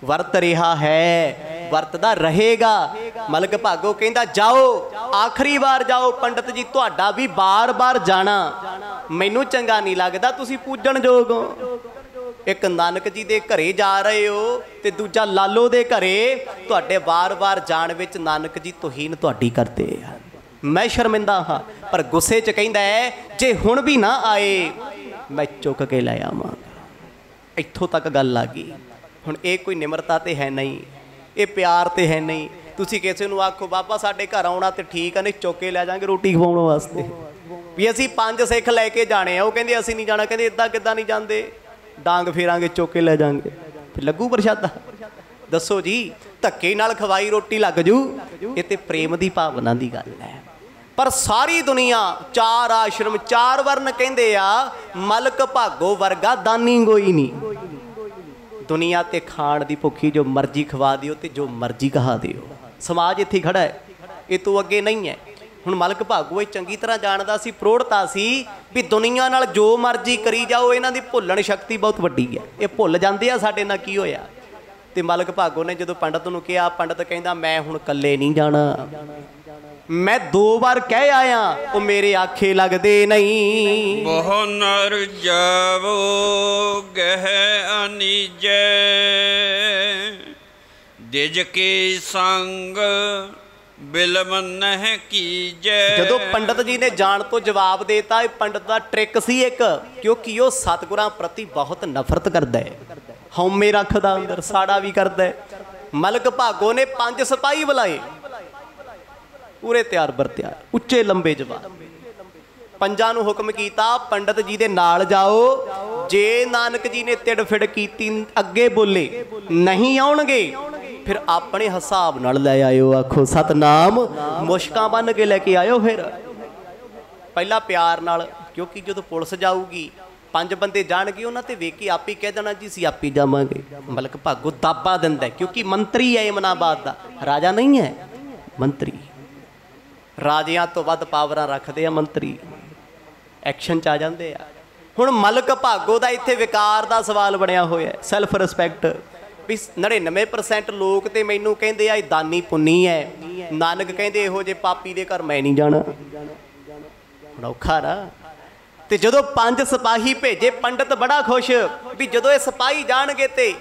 ਵਰਤ ਰਿਹਾ ਹੈ, ਵਰਤਦਾ ਰਹੇਗਾ। ਮਲਕ ਭਾਗੋ ਕਹਿੰਦਾ, ਜਾਓ, ਆਖਰੀ ਵਾਰ ਜਾਓ, ਪੰਡਤ ਜੀ, ਤੁਹਾਡਾ ਵੀ ਬਾਰ-ਬਾਰ ਜਾਣਾ। ਮੈਨੂੰ ਚੰਗਾ ਨਹੀਂ ਲੱਗਦਾ ਤੁਸੀਂ ਪੂਜਣ ਯੋਗ ਹੋ। ਇੱਕ ਨਾਨਕ ਜੀ ਦੇ ਘਰੇ ਜਾ ਰਹੇ ਹੋ ਤੇ ਦੂਜਾ ਲਾਲੋ ਦੇ ਘਰੇ, ਤੁਹਾਡੇ ਵਾਰ-ਵਾਰ ਜਾਣ ਵਿੱਚ ਨਾਨਕ ਜੀ ਤੋਹੀਨ ਤੁਹਾਡੀ ਕਰਦੇ ਆ। ਮੈਂ ਸ਼ਰਮਿੰਦਾ ਹਾਂ, ਪਰ ਗੁੱਸੇ 'ਚ ਕਹਿੰਦਾ ਹੈ, ਜੇ ਹੁਣ ਵੀ ਨਾ ਆਏ, ਮੈਂ ਚੁੱਕ ਕੇ ਲੈ ਆਵਾਂਗਾ। ਇੱਥੋਂ ਤੱਕ ਗੱਲ ਆ ਗਈ। ਹੁਣ ਇਹ ਕੋਈ ਨਿਮਰਤਾ ਤੇ ਹੈ ਨਹੀਂ, ਇਹ ਪਿਆਰ ਤੇ ਹੈ ਨਹੀਂ। ਤੁਸੀਂ ਕਿਸੇ ਨੂੰ ਆਖੋ, ਬਾਬਾ, ਸਾਡੇ ਘਰ ਆਉਣਾ ਤੇ ਠੀਕ ਆ, ਨਹੀਂ ਚੁੱਕ ਲੈ ਜਾਾਂਗੇ ਰੋਟੀ ਖਵਾਉਣ ਵਾਸਤੇ। ਵੀ ਅਸੀਂ ਪੰਜ ਸਿੱਖ ਲੈ ਕੇ ਜਾਣੇ ਆ, ਉਹ ਕਹਿੰਦੇ, ਅਸੀਂ ਨਹੀਂ ਜਾਣਾ। ਕਹਿੰਦੇ, ਇਦਾਂ ਕਿੱਦਾਂ ਨਹੀਂ ਜਾਂਦੇ? ਡਾਂਗ ਫੇਰਾਂਗੇ, ਚੁੱਕ ਲੈ ਜਾਾਂਗੇ ਫਿਰ ਲੱਗੂ ਪ੍ਰਸ਼ਾਦਾ। ਦੱਸੋ ਜੀ, ਧੱਕੇ ਨਾਲ ਖਵਾਈ ਰੋਟੀ ਲੱਗ ਜੂ? ਇਹ ਤੇ ਪ੍ਰੇਮ ਦੀ ਭਾਵਨਾ ਦੀ ਗੱਲ ਹੈ। ਪਰ ਸਾਰੀ ਦੁਨੀਆ ਚਾਰ ਆਸ਼ਰਮ ਚਾਰ ਵਰਨ ਕਹਿੰਦੇ ਆ, ਮਲਕ ਭਾਗੋ ਵਰਗਾ ਦਾਨੀ ਕੋਈ ਨਹੀਂ। ਦੁਨੀਆ ਤੇ ਖਾਣ ਦੀ ਭੁੱਖੀ ਜੋ ਮਰਜ਼ੀ ਖਵਾ ਦਿਓ ਤੇ ਜੋ ਮਰਜ਼ੀ ਕਹਾ ਦਿਓ। ਸਮਾਜ ਇੱਥੇ ਖੜਾ ਹੈ। ਇਹ ਤੋਂ ਅੱਗੇ ਨਹੀਂ ਹੈ। ਹੁਣ ਮਲਕ ਭਾਗੋ, ਇਹ ਚੰਗੀ ਤਰ੍ਹਾਂ ਜਾਣਦਾ ਸੀ, ਪ੍ਰੋੜਤਾ ਸੀ ਵੀ ਦੁਨੀਆ ਨਾਲ ਜੋ ਮਰਜ਼ੀ ਕਰੀ ਜਾਓ, ਇਹਨਾਂ ਦੀ ਭੁੱਲਣ ਸ਼ਕਤੀ ਬਹੁਤ ਵੱਡੀ ਹੈ। ਇਹ ਭੁੱਲ ਜਾਂਦੇ ਆ ਸਾਡੇ ਨਾਲ ਕੀ ਹੋਇਆ? ਤੇ ਮਲਕ ਭਾਗੋ ਨੇ ਜਦੋਂ ਪੰਡਤ ਨੂੰ ਕਿਹਾ, ਪੰਡਤ ਕਹਿੰਦਾ, ਮੈਂ ਹੁਣ ਇਕੱਲੇ ਨਹੀਂ ਜਾਣਾ। ਮੈਂ ਦੋ ਵਾਰ ਕਹਿ ਆਇਆ ਉਹ ਮੇਰੇ ਆਖੇ ਲੱਗਦੇ ਨਹੀਂ। ਬਹੁ ਨਰ ਜਾਵੋ ਗਹਿ ਅਨੀਜੈ। ਦਿਜ ਕੀ ਸੰਗ ਬਿਲਮ ਨਹਿ ਕੀਜੈ। ਜਦੋਂ ਪੰਡਤ ਜੀ ਨੇ ਜਾਣ ਤੋਂ ਜਵਾਬ ਦੇਤਾ ਇਹ ਪੰਡਤ ਦਾ ਟ੍ਰਿਕ ਸੀ ਇੱਕ ਕਿਉਂਕਿ ਉਹ ਸਤਿਗੁਰਾਂ ਪ੍ਰਤੀ ਬਹੁਤ ਨਫ਼ਰਤ ਕਰਦਾ ਹੈ। ਹਉਮੈ ਰੱਖਦਾ ਅੰਦਰ ਸਾੜਾ ਵੀ ਕਰਦਾ ਹੈ। ਮਲਕ ਭਾਗੋ ਨੇ ਪੰਜ ਸਿਪਾਹੀ ਬੁਲਾਏ। ਪੂਰੇ ਤਿਆਰ ਬਰ ਤਿਆਰ ਉੱਚੇ ਲੰਬੇ ਜਵਾਬ ਪੰਜਾਂ ਨੂੰ ਹੁਕਮ ਕੀਤਾ, ਪੰਡਤ ਜੀ ਦੇ ਨਾਲ ਜਾਓ। ਜੇ ਨਾਨਕ ਜੀ ਨੇ ਤਿੜ ਫਿੜ ਕੀਤੀ, ਅੱਗੇ ਬੋਲੇ, ਨਹੀਂ ਆਉਣਗੇ, ਫਿਰ ਆਪਣੇ ਹਿਸਾਬ ਨਾਲ ਲੈ ਆਇਓ, ਆਖੋ, ਸਤਨਾਮ, ਮੁਸ਼ਕਾਂ ਬੰਨ ਕੇ ਲੈ ਕੇ ਆਇਓ ਫਿਰ। ਪਹਿਲਾ ਪਿਆਰ ਨਾਲ, ਕਿਉਂਕਿ ਜਦੋਂ ਪੁਲਿਸ ਜਾਊਗੀ, ਪੰਜ ਬੰਦੇ ਜਾਣਗੇ, ਉਹਨਾਂ ਤੇ ਵੇਖ ਕੇ ਆਪੇ ਕਹਿ ਦੇਣਾ ਜੀ, ਅਸੀਂ ਆਪੇ ਜਾਵਾਂਗੇ। ਮਲਕ ਭਾਗੋ ਦਾਬਾ ਦਿੰਦਾ ਕਿਉਂਕਿ ਮੰਤਰੀ ਹੈ ਇਮਨਾਬਾਦ ਦਾ। ਰਾਜਾ ਨਹੀਂ ਹੈ, ਮੰਤਰੀ। ਰਾਜਿਆਂ ਤੋਂ ਵੱਧ ਪਾਵਰਾਂ ਰੱਖਦੇ ਆ ਮੰਤਰੀ। ਐਕਸ਼ਨ ਚ ਆ ਜਾਂਦੇ ਆ। ਹੁਣ ਮਲਕ ਭਾਗੋ ਦਾ ਇੱਥੇ ਵਿਕਾਰ ਦਾ ਸਵਾਲ ਬਣਿਆ ਹੋਇਆ ਹੈ ਸੈਲਫ ਰਿਸਪੈਕਟ ਵੀ 99% ਲੋਕ ਤੇ ਮੈਨੂੰ ਕਹਿੰਦੇ ਆ, ਇਹ ਦਾਨੀ ਪੁੰਨੀ ਹੈ। ਨਾਨਕ ਕਹਿੰਦੇ ਇਹੋ ਜੇ ਪਾਪੀ ਦੇ ਘਰ ਮੈਂ ਨਹੀਂ ਜਾਣਾ। ਹੁਣ ਔਖਾ ਨਾ। ਤੇ ਜਦੋਂ ਪੰਜ ਸਿਪਾਹੀ ਭੇਜੇ, ਪੰਡਤ ਬੜਾ ਖੁਸ਼ ਵੀ ਜਦੋਂ ਇਹ ਸਿਪਾਹੀ ਜਾਣਗੇ ਤੇ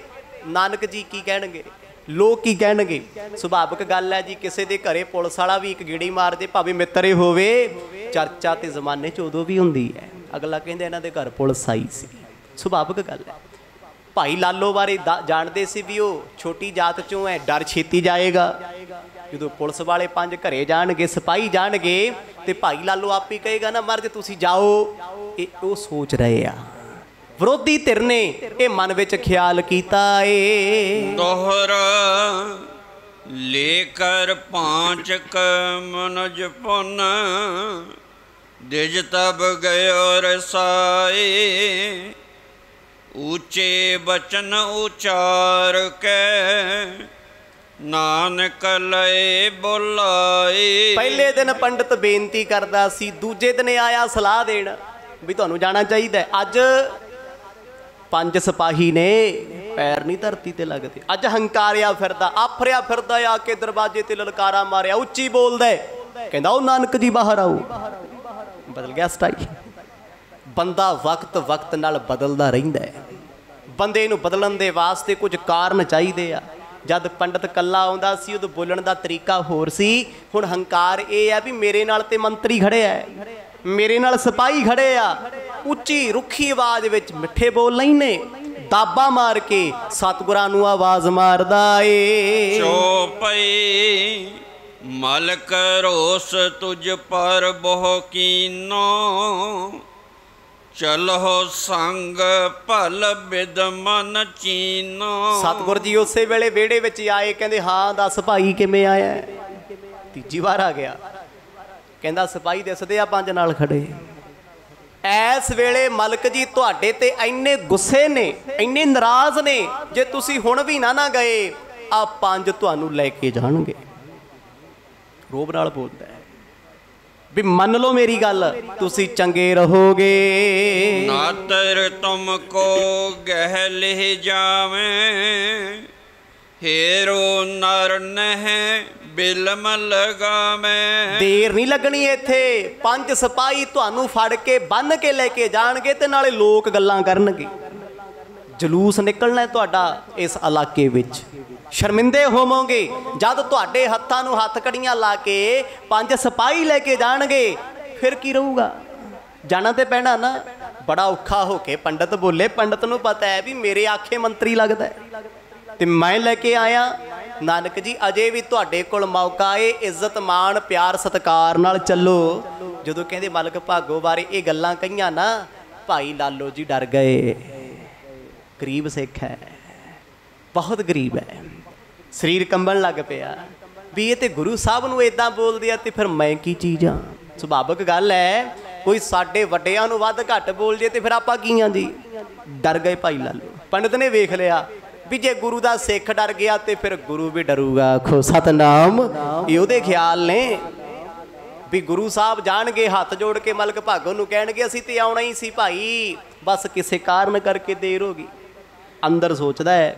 ਨਾਨਕ ਜੀ ਕੀ ਕਹਿਣਗੇ? ਲੋਕ ਕੀ ਕਹਿਣਗੇ? ਸੁਭਾਵਿਕ ਗੱਲ ਹੈ ਜੀ, ਕਿਸੇ ਦੇ ਘਰੇ ਪੁਲਿਸ ਵਾਲਾ ਵੀ ਇੱਕ ਗੇੜੀ ਮਾਰਦੇ, ਭਾਵੇਂ ਮਿੱਤਰੇ ਹੋਵੇ। ਚਰਚਾ ਤੇ ਜ਼ਮਾਨੇ 'ਚ ਉਦੋਂ ਵੀ ਹੁੰਦੀ ਹੈ। ਅਗਲਾ ਕਹਿੰਦੇ ਇਹਨਾਂ ਦੇ ਘਰ ਪੁਲਿਸ ਆਈ ਸੀ। ਸੁਭਾਵਿਕ ਗੱਲ ਹੈ। ਭਾਈ ਲਾਲੋ ਬਾਰੇ ਦਾ- ਜਾਣਦੇ ਸੀ ਵੀ ਉਹ ਛੋਟੀ ਜਾਤ ਚੋਂ ਹੈ, ਡਰ ਛੇਤੀ ਜਾਏਗਾ। ਜਦੋਂ ਪੁਲਿਸ ਵਾਲੇ ਪੰਜ ਘਰੇ ਜਾਣਗੇ, ਸਿਪਾਹੀ ਜਾਣਗੇ, ਤੇ ਭਾਈ ਲਾਲੋ ਆਪ ਹੀ ਕਹੇਗਾ, ਨਾ ਮਰਜ਼ ਤੁਸੀਂ ਜਾਓ। ਇਹ ਉਹ ਸੋਚ ਰਹੇ ਆ। ਵਿਰੋਧੀ ਧਿਰ ਨੇ ਇਹ ਮਨ ਵਿੱਚ ਖਿਆਲ ਕੀਤਾ ਏ। ਦੋਹਰਾ ਲੇਕਰ ਪਾਂਚ ਕ ਮਨਜ ਪੁਨ ਦਿਜ ਤਬ ਗਇਓ ਰਸਾਏ ਉੱਚੇ ਬਚਨ ਉਚਾਰ ਕੇ ਨਾਨਕ ਲਏ ਬੁਲਾਏ। ਪਹਿਲੇ ਦਿਨ ਪੰਡਤ ਬੇਨਤੀ ਕਰਦਾ ਸੀ ਦੂਜੇ ਦਿਨ ਆਇਆ ਸਲਾਹ ਦੇਣ ਵੀ ਤੁਹਾਨੂੰ ਜਾਣਾ ਚਾਹੀਦਾ। ਅੱਜ ਪੰਜ ਸਿਪਾਹੀ ਨੇ। ਪੈਰ ਨਹੀਂ ਧਰਤੀ ਤੇ ਲੱਗਦੇ। ਅੱਜ ਹੰਕਾਰਿਆ ਫਿਰਦਾ, ਆਫਰਿਆ ਫਿਰਦਾ ਆ ਕੇ ਦਰਵਾਜ਼ੇ ਤੇ ਲਲਕਾਰਾ ਮਾਰਿਆ। ਉੱਚੀ ਬੋਲਦਾ ਕਹਿੰਦਾ, ਉਹ ਨਾਨਕ ਜੀ ਬਾਹਰ ਆਓ। ਬਦਲ ਗਿਆ ਸਟਾਈਲ। ਬੰਦਾ ਵਕਤ ਵਕਤ ਨਾਲ ਬਦਲਦਾ ਰਹਿੰਦਾ ਹੈ। ਬੰਦੇ ਨੂੰ ਬਦਲਣ ਦੇ ਵਾਸਤੇ ਕੁਝ ਕਾਰਨ ਚਾਹੀਦੇ ਆ। ਜਦ ਪੰਡਤ ਕੱਲਾ ਆਉਂਦਾ ਸੀ, ਉਦੋਂ ਬੋਲਣ ਦਾ ਤਰੀਕਾ ਹੋਰ ਸੀ। ਹੁਣ ਹੰਕਾਰ ਇਹ ਆ ਵੀ ਮੇਰੇ ਨਾਲ ਤੇ ਮੰਤਰੀ ਖੜੇ ਆ ਮੇਰੇ ਨਾਲ ਸਿਪਾਹੀ ਖੜੇ ਆ। ਉੱਚੀ ਰੁੱਖੀ ਆਵਾਜ਼ ਵਿੱਚ ਮਿੱਠੇ ਬੋਲ ਨਹੀਂ ਨੇ। ਦਾਬਾ ਮਾਰ ਕੇ ਸਤਿਗੁਰਾਂ ਨੂੰ ਆਵਾਜ਼ ਮਾਰਦਾ ਏ। ਚੋਪਈ ਮਲਕ ਰੋਸ ਤੁਝ ਪਰ ਬਹੁ ਕੀਨੋ। ਚਲੋ ਸੰਗ ਭਲ ਬਿਦ ਮਨ ਚੀਨੋ। ਸਤਿਗੁਰ ਜੀ ਉਸੇ ਵੇਲੇ ਵਿਹੜੇ ਵਿੱਚ ਆਏ ਕਹਿੰਦੇ ਹਾਂ ਦੱਸ ਭਾਈ ਕਿਵੇਂ ਆਇਆ? ਤੀਜੀ ਵਾਰ ਆ ਗਿਆ। ਕਹਿੰਦਾ, ਸਿਪਾਹੀ ਦਿਸਦੇ ਆ ਪੰਜ ਨਾਲ ਖੜੇ। ਐਸ ਵੇਲੇ ਮਲਕ ਜੀ ਤੁਹਾਡੇ ਤੇ ਇੰਨੇ ਗੁੱਸੇ ਨੇ, ਇੰਨੇ ਨਾਰਾਜ਼ ਨੇ, ਜੇ ਤੁਸੀਂ ਹੁਣ ਵੀ ਨਾ ਨਾ ਗਏ ਆ ਪੰਜ ਤੁਹਾਨੂੰ ਲੈ ਕੇ ਜਾਣਗੇ। ਰੋਬ ਨਾਲ ਬੋਲਦਾ ਹੈ, ਵੀ ਮੰਨ ਲਓ ਮੇਰੀ ਗੱਲ, ਤੁਸੀਂ ਚੰਗੇ ਰਹੋਗੇ। ਨਾਤਰ ਤੁਮ ਕੋ ਗਹਿ ਲਿਹ ਜਾਵੇਂ, ਹੇਰੋ ਨਰ ਨਹਿ ਬਿਲਮ ਲਗਾਵੇਂ ਦੇਰ ਨਹੀਂ ਲੱਗਣੀ ਇੱਥੇ। ਪੰਜ ਸਿਪਾਹੀ ਤੁਹਾਨੂੰ ਫੜ ਕੇ ਬੰਨ ਕੇ ਲੈ ਕੇ ਜਾਣਗੇ ਤੇ ਨਾਲੇ ਲੋਕ ਗੱਲਾਂ ਕਰਨਗੇ। ਜਲੂਸ ਨਿਕਲਣਾ ਤੁਹਾਡਾ ਇਸ ਇਲਾਕੇ ਵਿੱਚ। ਸ਼ਰਮਿੰਦੇ ਹੋਵੋਗੇ। ਜਦ ਤੁਹਾਡੇ ਹੱਥਾਂ ਨੂੰ ਹੱਥ ਕੜੀਆਂ ਲਾ ਕੇ ਪੰਜ ਸਿਪਾਹੀ ਲੈ ਕੇ ਜਾਣਗੇ, ਫਿਰ ਕੀ ਰਹੂਗਾ? ਜਾਣਾ ਤੇ ਪੈਣਾ ਨਾ। ਬੜਾ ਔਖਾ ਹੋ ਕੇ ਪੰਡਤ ਬੋਲੇ। ਪੰਡਤ ਨੂੰ ਪਤਾ ਹੈ ਵੀ ਮੇਰੇ ਆਖੇ ਮੰਤਰੀ ਲੱਗਦਾ ਹੈ। ਤੇ ਮੈਂ ਲੈ ਕੇ ਆਇਆ। ਨਾਨਕ ਜੀ, ਅਜੇ ਵੀ ਤੁਹਾਡੇ ਕੋਲ ਮੌਕਾ ਏ। ਇੱਜ਼ਤ, ਮਾਣ, ਪਿਆਰ, ਸਤਿਕਾਰ ਨਾਲ ਚੱਲੋ। ਜਦੋਂ ਕਹਿੰਦੇ, ਮਲਕ ਭਾਗੋ ਬਾਰੇ ਇਹ ਗੱਲਾਂ ਕਹੀਆਂ ਨਾ, ਭਾਈ ਲਾਲੋ ਜੀ ਡਰ ਗਏ। ਗਰੀਬ ਸਿੱਖ ਹੈ। ਬਹੁਤ ਗਰੀਬ ਹੈ। ਸਰੀਰ ਕੰਬਣ ਲੱਗ ਪਿਆ। ਵੀ ਇਹ ਤੇ ਗੁਰੂ ਸਾਹਿਬ ਨੂੰ ਇਦਾਂ ਬੋਲਦੇ ਆ ਤੇ ਫਿਰ ਮੈਂ ਕੀ ਚੀਜ਼ ਆ? ਸੁਭਾਵਿਕ ਗੱਲ ਹੈ। ਕੋਈ ਸਾਡੇ ਵੱਡਿਆਂ ਨੂੰ ਵੱਧ ਘੱਟ ਬੋਲ ਜੇ ਤੇ ਫਿਰ ਆਪਾਂ ਕੀ ਆਂ ਜੀ? ਡਰ ਗਏ ਭਾਈ ਲਾਲੋ। ਪੰਡਤ ਨੇ ਵੇਖ ਲਿਆ। ਵੀ ਜੇ ਗੁਰੂ ਦਾ ਸਿੱਖ ਡਰ ਗਿਆ ਤੇ ਫਿਰ ਗੁਰੂ ਵੀ ਡਰੂਗਾ। ਆਖੋ, ਸਤਨਾਮ, ਇਹ ਉਹਦੇ ਖਿਆਲ ਨੇ। ਵੀ ਗੁਰੂ ਸਾਹਿਬ ਜਾਣਗੇ, ਹੱਥ ਜੋੜ ਕੇ ਮਲਕ ਭਾਗੋ ਨੂੰ ਕਹਿਣਗੇ, ਅਸੀਂ ਤੇ ਆਉਣਾ ਹੀ ਸੀ ਭਾਈ। ਬਸ ਕਿਸੇ ਕਾਰਨ ਕਰਕੇ ਦੇਰ ਹੋ ਗਈ। ਅੰਦਰ ਸੋਚਦਾ ਹੈ,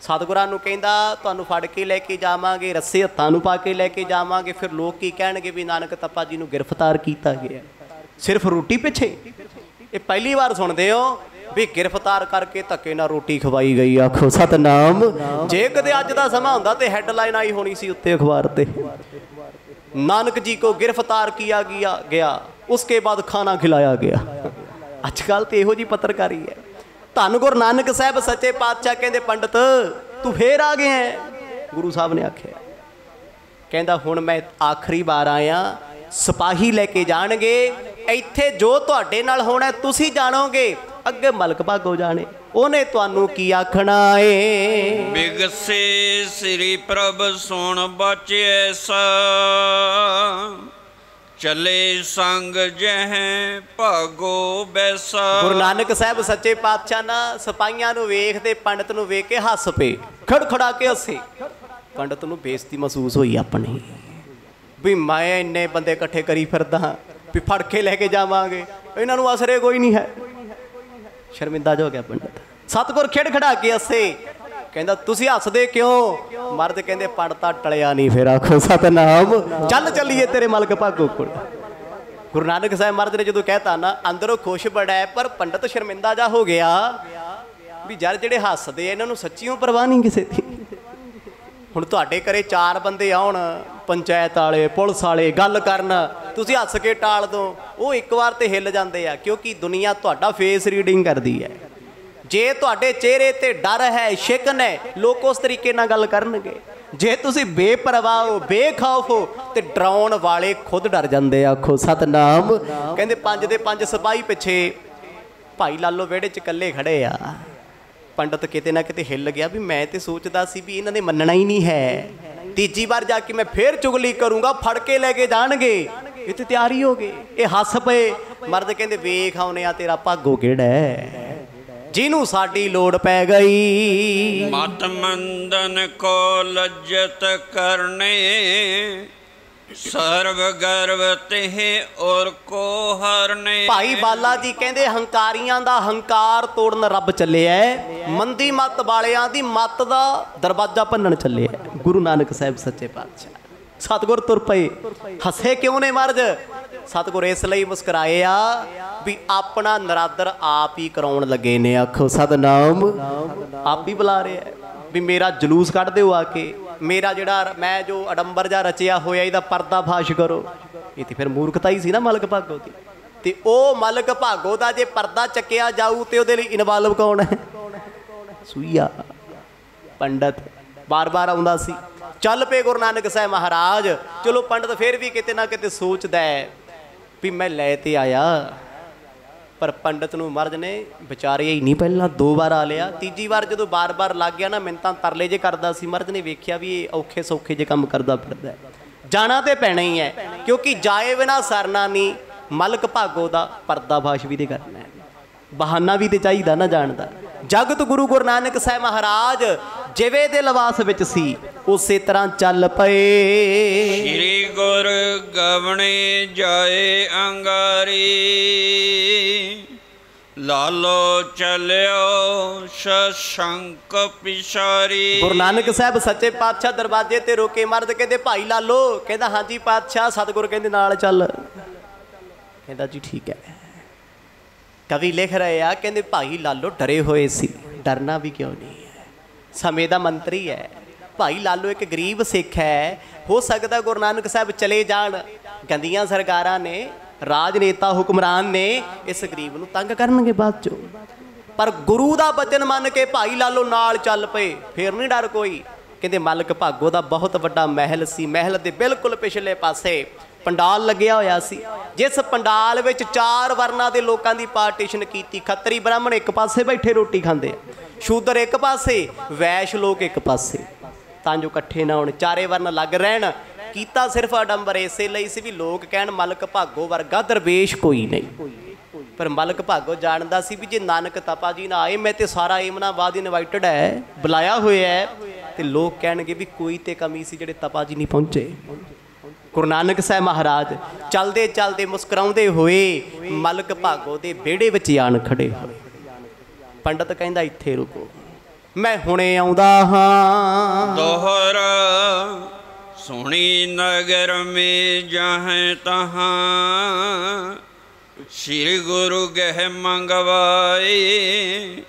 ਸਤਿਗੁਰਾਂ ਨੂੰ ਕਹਿੰਦਾ, ਤੁਹਾਨੂੰ ਫੜ ਕੇ ਲੈ ਕੇ ਜਾਵਾਂਗੇ, ਰੱਸੇ ਹੱਥਾਂ ਨੂੰ ਪਾ ਕੇ ਲੈ ਕੇ ਜਾਵਾਂਗੇ। ਫਿਰ ਲੋਕ ਕੀ ਕਹਿਣਗੇ ਵੀ ਨਾਨਕ ਤੱਪਾ ਜੀ ਨੂੰ ਗ੍ਰਿਫਤਾਰ ਕੀਤਾ ਗਿਆ। ਸਿਰਫ ਰੋਟੀ ਪਿੱਛੇ। ਇਹ ਪਹਿਲੀ ਵਾਰ ਸੁਣਦੇ ਹੋ ਵੀ ਗ੍ਰਿਫਤਾਰ ਕਰਕੇ ਧੱਕੇ ਨਾਲ ਰੋਟੀ ਖਵਾਈ ਗਈ ਆਖੋ, ਸਤਨਾਮ। ਜੇ ਕਦੇ ਅੱਜ ਦਾ ਸਮਾਂ ਹੁੰਦਾ ਤੇ ਹੈਡਲਾਈਨ ਆਈ ਹੋਣੀ ਸੀ ਉੱਤੇ ਅਖਬਾਰ ਤੇ। ਨਾਨਕ ਜੀ ਕੋ ਗ੍ਰਿਫਤਾਰ ਕੀਤਾ ਗਿਆ ਗਿਆ, ਉਸਕੇ ਬਾਅਦ ਖਾਣਾ ਖਿਲਾਇਆ ਗਿਆ। ਅੱਜ ਕੱਲ ਤੇ ਇਹੋ ਜੀ ਪੱਤਰਕਾਰੀ ਹੈ। ਧੰਨ ਗੁਰੂ ਨਾਨਕ ਸਾਹਿਬ, ਸੱਚੇ ਪਾਤਸ਼ਾਹ ਕਹਿੰਦੇ, ਪੰਡਤ, ਤੂੰ ਫੇਰ ਆ ਗਿਆ ਗੁਰੂ ਸਾਹਿਬ ਨੇ ਆਖਿਆ, ਕਹਿੰਦਾ, ਹੁਣ ਮੈਂ ਆਖਰੀ ਵਾਰ ਆਇਆ, ਸਿਪਾਹੀ ਲੈ ਕੇ ਜਾਣਗੇ, ਇੱਥੇ ਜੋ ਤੁਹਾਡੇ ਨਾਲ ਹੋਣਾ, ਤੁਸੀਂ ਜਾਣੋਗੇ। ਅੱਗੇ ਮਲਕ ਭਾਗੋ ਜਾਣੇ। ਉਹਨੇ ਤੁਹਾਨੂੰ ਕੀ ਆਖਣਾ ਏ? ਬਿਗਸੇ ਸ੍ਰੀ ਪ੍ਰਭ ਸੁਣ ਬਚੇ ਐਸਾ ਚਲੇ ਸੰਗ ਜਹ ਭਾਗੋ ਬੈਸਾ। ਗੁਰੂ ਨਾਨਕ ਸਾਹਿਬ ਸੱਚੇ ਪਾਤਸ਼ਾਹ ਨਾ ਸਿਪਾਹੀਆਂ ਨੂੰ ਵੇਖ ਤੇ ਪੰਡਤ ਨੂੰ ਵੇਖ ਕੇ ਹੱਸ ਪਏ। ਖੜਖੜਾ ਕੇ ਹੱਸੇ। ਪੰਡਤ ਨੂੰ ਬੇਇੱਜ਼ਤੀ ਮਹਿਸੂਸ ਹੋਈ ਆਪਣੀ। ਵੀ ਮੈਂ ਇੰਨੇ ਬੰਦੇ ਇਕੱਠੇ ਕਰੀ ਫਿਰਦਾ ਵੀ ਫੜ ਕੇ ਲੈ ਕੇ ਜਾਵਾਂਗੇ। ਇਹਨਾਂ ਨੂੰ ਅਸਰੇ ਕੋਈ ਨਹੀਂ ਹੈ। ਸ਼ਰਮਿੰਦਾ ਜੋ ਗਿਆ ਪੰਡਤ। ਸਤਗੁਰ ਖੇੜ ਖੜਾ ਕੇ ਹੱਸੇ। ਕਹਿੰਦਾ, ਤੁਸੀਂ ਹੱਸਦੇ ਕਿਉਂ? ਮਰਦ ਕਹਿੰਦੇ ਪੜਤਾ ਟਲਿਆ ਨਹੀਂ, ਫੇਰ ਆਖੋ, ਸਤਨਾਮ। ਚੱਲ ਚੱਲੀਏ ਤੇਰੇ ਮਲਕ ਭਾਗੋ ਕੋਲ। ਗੁਰੂ ਨਾਨਕ ਸਾਹਿਬ ਮਹਾਰਾਜ ਨੇ ਜਦੋਂ ਕਹਿਤਾ ਨਾ, ਅੰਦਰੋਂ ਖੁਸ਼ ਬੜਾ ਹੈ, ਪਰ ਪੰਡਤ ਸ਼ਰਮਿੰਦਾ ਜਾ ਹੋ ਗਿਆ। ਵੀ ਯਾਰ ਜਿਹੜੇ ਹੱਸਦੇ ਆ, ਇਹਨਾਂ ਨੂੰ ਸੱਚੀਓ ਪਰਵਾਹ ਨਹੀਂ ਕਿਸੇ ਦੀ। ਹੁਣ ਤੁਹਾਡੇ ਘਰੇ ਚਾਰ ਬੰਦੇ ਆਉਣ ਪੰਚਾਇਤ ਵਾਲੇ, ਪੁਲਿਸ ਵਾਲੇ ਗੱਲ ਕਰਨ, ਤੁਸੀਂ ਹੱਸ ਕੇ ਟਾਲ ਦੋ। ਉਹ ਇੱਕ ਵਾਰ ਤੇ ਹਿੱਲ ਜਾਂਦੇ ਆ, ਕਿਉਂਕਿ ਦੁਨੀਆ ਤੁਹਾਡਾ ਫੇਸ ਰੀਡਿੰਗ ਕਰਦੀ ਹੈ। ਜੇ ਤੁਹਾਡੇ ਚਿਹਰੇ ਤੇ ਡਰ ਹੈ, ਸ਼ਿਕਨ ਹੈ, ਲੋਕ ਉਸ ਤਰੀਕੇ ਨਾਲ ਗੱਲ ਕਰਨਗੇ। ਜੇ ਤੁਸੀਂ ਬੇਪਰਵਾਹ ਹੋ, ਬੇਖੌਫ ਹੋ, ਤੇ ਡਰਾਉਣ ਵਾਲੇ ਖੁਦ ਡਰ ਜਾਂਦੇ ਆ। ਆਖੋ, ਸਤਨਾਮ। ਕਹਿੰਦੇ ਪੰਜ ਦੇ ਪੰਜ ਸਿਪਾਹੀ ਪਿੱਛੇ ਭਾਈ ਲਾਲੋ ਵਿਹੜੇ 'ਚ ਇਕੱਲੇ ਖੜੇ ਆ। ਪੰਡਤ ਕਿਤੇ ਨਾ ਕਿਤੇ ਹਿੱਲ ਗਿਆ ਵੀ ਮੈਂ ਤੇ ਸੋਚਦਾ ਸੀ ਵੀ ਇਹਨਾਂ ਨੇ ਮੰਨਣਾ ਹੀ ਨਹੀਂ ਹੈ। ਤੀਜੀ ਵਾਰ ਜਾ ਕੇ ਮੈਂ ਫੇਰ ਚੁਗਲੀ ਕਰੂੰਗਾ, ਫੜ ਕੇ ਲੈ ਕੇ ਜਾਣਗੇ। ਇਹ ਤੇ ਤਿਆਰੀ ਹੋ ਗਏ ਇਹ ਹੱਸ ਪਏ। ਮਰਦ ਕਹਿੰਦੇ, ਵੇਖ ਆਉਨੇ ਆ, ਤੇਰਾ ਭਾਗੋ ਕਿਹੜਾ ਜਿਹਨੂੰ ਸਾਡੀ ਲੋੜ ਪੈ ਗਈ। ਮਤ ਮੰਦਨ ਕੋ ਲੱਜਤ ਕਰਨੇ। ਸਰਬ ਗਰਵ ਤਿਹ ਔਰ ਕੋ ਹਰਨੇ ਭਾਈ ਬਾਲਾ ਜੀ ਕਹਿੰਦੇ ਹੰਕਾਰੀਆਂ ਦਾ ਹੰਕਾਰ ਤੋੜਨ ਰੱਬ ਚੱਲਿਆ ਮੰਦੀ ਮਤ ਵਾਲਿਆਂ ਦੀ ਮਤ ਦਾ ਦਰਵਾਜ਼ਾ ਭੰਨਣ ਚੱਲਿਆ ਗੁਰੂ ਨਾਨਕ ਸਾਹਿਬ ਸੱਚੇ ਪਾਤਸ਼ਾਹ। ਸਤਗੁਰ ਤੁਰ ਪਏ। ਹੱਸੇ ਕਿਉਂ ਨੇ ਮਰਜ? ਸਤਗੁਰ ਇਸ ਲਈ ਮੁਸਕਰਾਏ ਆ ਵੀ ਆਪਣਾ ਨਰਾਦਰ ਆਪ ਹੀ ਕਰਾਉਣ ਲੱਗੇ ਨੇ। ਆਖੋ ਸਤਨਾਮ। ਆਪ ਹੀ ਬੁਲਾ ਰਿਹਾ ਵੀ ਮੇਰਾ ਜਲੂਸ ਕੱਢ ਦਿਓ ਆ ਕੇ। ਮੇਰਾ ਜਿਹੜਾ ਮੈਂ ਜੋ ਅਡੰਬਰ ਜਾ ਰਚਿਆ ਹੋਇਆ, ਇਹਦਾ ਪਰਦਾ ਫਾਸ਼ ਕਰੋ। ਇਹ ਤੇ ਫਿਰ ਮੂਰਖਤਾ ਹੀ ਸੀ ਨਾ ਮਲਕ ਭਾਗੋ ਦੀ। ਤੇ ਉਹ ਮਲਕ ਭਾਗੋ ਦਾ ਜੇ ਪਰਦਾ ਚੱਕਿਆ ਜਾਊ, ਤੇ ਉਹਦੇ ਲਈ ਇਨਵਾਲਵ ਕੌਣ ਹੈ? ਸੂਈਆ, ਪੰਡਤ ਬਾਰ-ਬਾਰ ਆਉਂਦਾ ਸੀ। ਚੱਲ ਪਏ ਗੁਰੂ ਨਾਨਕ ਸਾਹਿਬ ਮਹਾਰਾਜ। ਚਲੋ ਪੰਡਤ ਫਿਰ ਵੀ ਕਿਤੇ ਨਾ ਕਿਤੇ ਸੋਚਦਾ ਹੈ ਵੀ ਮੈਂ ਲੈ ਤੇ ਆਇਆ। ਪਰ ਪੰਡਤ ਨੂੰ ਮਰਦ ਨੇ ਵਿਚਾਰਿਆ ਹੀ ਨਹੀਂ ਪਹਿਲਾਂ, ਦੋ ਵਾਰ ਆ ਲਿਆ। ਤੀਜੀ ਵਾਰ ਜਦੋਂ ਬਾਰ-ਬਾਰ ਲੱਗ ਗਿਆ ਨਾ ਮਿੰਤਾਂ ਤਰਲੇ ਜੇ ਕਰਦਾ ਸੀ, ਮਰਦ ਨੇ ਵੇਖਿਆ ਵੀ ਇਹ ਔਖੇ ਸੌਖੇ ਜੇ ਕੰਮ ਕਰਦਾ ਫਿਰਦਾ ਜਾਣਾ ਤੇ ਪੈਣਾ ਹੀ ਹੈ, ਕਿਉਂਕਿ ਜਾਏ ਬਿਨਾ ਸਰਨਾ ਨਹੀਂ, ਮਲਕ ਭਾਗੋ ਦਾ ਪਰਦਾਫਾਸ਼ ਵੀ ਤੇ ਕਰਨਾ ਹੈ। ਬਹਾਨਾ ਵੀ ਤੇ ਚਾਹੀਦਾ ਨਾ ਜਾਣ ਦਾ। ਜਗਤ ਗੁਰੂ ਗੁਰੂ ਨਾਨਕ ਸਾਹਿਬ ਮਹਾਰਾਜ ਜਿਵੇਂ ਦੇ ਲਿਬਾਸ ਵਿੱਚ ਸੀ ਉਸੇ ਤਰ੍ਹਾਂ ਚੱਲ ਪਏ। ਸ੍ਰੀ ਗੁਰ ਗਵਣੇ ਜਾਏ ਅੰਗਾਰੀ। ਲਾਲੋ ਚਲਿਓ ਸ਼ਸ਼ੰਕ ਪਿਸ਼ਾਰੀ ਗੁਰੂ ਨਾਨਕ ਸਾਹਿਬ ਸੱਚੇ ਪਾਤਸ਼ਾਹ ਦਰਵਾਜ਼ੇ ਤੇ ਰੋਕੇ ਮਰਦ ਕਹਿੰਦੇ ਭਾਈ ਲਾਲੋ। ਕਹਿੰਦਾ ਹਾਂਜੀ ਪਾਤਸ਼ਾਹ ਸਤਿਗੁਰ ਕਹਿੰਦੇ ਨਾਲ ਚੱਲ। ਕਹਿੰਦਾ ਜੀ ਠੀਕ ਹੈ। ਕਵੀ ਲਿਖ ਰਹੇ ਆ ਕਹਿੰਦੇ ਭਾਈ ਲਾਲੋ ਡਰੇ ਹੋਏ ਸੀ। ਡਰਨਾ ਵੀ ਕਿਉਂ ਨਹੀਂ? ਸਮੇਂ ਦਾ ਮੰਤਰੀ ਹੈ। ਭਾਈ ਲਾਲੋ ਇੱਕ ਗਰੀਬ ਸਿੱਖ ਹੈ। ਹੋ ਸਕਦਾ ਗੁਰੂ ਨਾਨਕ ਸਾਹਿਬ ਚਲੇ ਜਾਣ। ਗੰਦੀਆਂ ਸਰਕਾਰਾਂ ਨੇ, ਰਾਜਨੇਤਾ ਹੁਕਮਰਾਨ ਨੇ ਇਸ ਗਰੀਬ ਨੂੰ ਤੰਗ ਕਰਨਗੇ ਬਾਅਦ ਚੋਂ। ਪਰ ਗੁਰੂ ਦਾ ਬਚਨ ਮੰਨ ਕੇ ਭਾਈ ਲਾਲੋ ਨਾਲ ਚੱਲ ਪਏ। ਫੇਰ ਨਹੀਂ ਡਰ ਕੋਈ। ਕਹਿੰਦੇ ਮਲਕ ਭਾਗੋ ਦਾ ਬਹੁਤ ਵੱਡਾ ਮਹਿਲ ਸੀ। ਮਹਿਲ ਦੇ ਬਿਲਕੁਲ ਪਿਛਲੇ ਪਾਸੇ ਪੰਡਾਲ ਲੱਗਿਆ ਹੋਇਆ ਸੀ। ਜਿਸ ਪੰਡਾਲ ਵਿੱਚ ਚਾਰ ਵਰਨਾਂ ਦੇ ਲੋਕਾਂ ਦੀ ਪਾਰਟੀਸ਼ਨ ਕੀਤੀ। ਖੱਤਰੀ ਬ੍ਰਾਹਮਣ ਇੱਕ ਪਾਸੇ ਬੈਠੇ ਰੋਟੀ ਖਾਂਦੇ ਆ। ਸ਼ੂਦਰ ਇੱਕ ਪਾਸੇ, ਵੈਸ਼ ਲੋਕ ਇੱਕ ਪਾਸੇ। ਤਾਂ ਜੋ ਇਕੱਠੇ ਨਾ ਹੋਣ, ਚਾਰੇ ਵਰਨ ਲੱਗ ਰਹਿਣ। ਕੀਤਾ ਸਿਰਫ ਅਡੰਬਰ, ਇਸੇ ਲਈ ਸੀ ਵੀ ਲੋਕ ਕਹਿਣ, ਮਲਕ ਭਾਗੋ ਵਰਗਾ ਦਰਵੇਸ਼ ਕੋਈ ਨਹੀਂ। ਪਰ ਮਲਕ ਭਾਗੋ ਜਾਣਦਾ ਸੀ ਵੀ ਜੇ ਨਾਨਕ ਤਪਾ ਜੀ ਨਾ ਆਏ, ਮੈਂ ਤੇ ਸਾਰਾ ਏਮਨਾਬਾਦ ਇਨਵਾਈਟਡ ਹੈ ਬੁਲਾਇਆ ਹੋਇਆ ਹੈ ਤੇ ਲੋਕ ਕਹਿਣਗੇ ਵੀ ਕੋਈ ਤੇ ਕਮੀ ਸੀ ਜਿਹੜੇ ਤਪਾ ਜੀ ਨਹੀਂ ਪਹੁੰਚੇ। ਗੁਰੂ ਨਾਨਕ ਸਾਹਿਬ ਮਹਾਰਾਜ ਚਲਦੇ ਚਲਦੇ ਮੁਸਕਰਾਉਂਦੇ ਹੋਏ ਮਲਕ ਭਾਗੋ ਦੇ ਵਿਹੜੇ ਵਿੱਚ ਆਣ ਖੜੇ ਹੋਏ। ਪੰਡਤ ਕਹਿੰਦਾ ਇੱਥੇ ਰੁਕੋ। ਮੈਂ ਹੁਣੇ ਆਉਂਦਾ ਹਾਂ। ਦੋਹਰ ਸੁਣੀ ਨਗਰ ਮੇ ਜਹਾਂ ਤਹਾਂ। ਸ੍ਰੀ ਗੁਰੂ ਗਹਿ ਮੰਗਵਾਏ।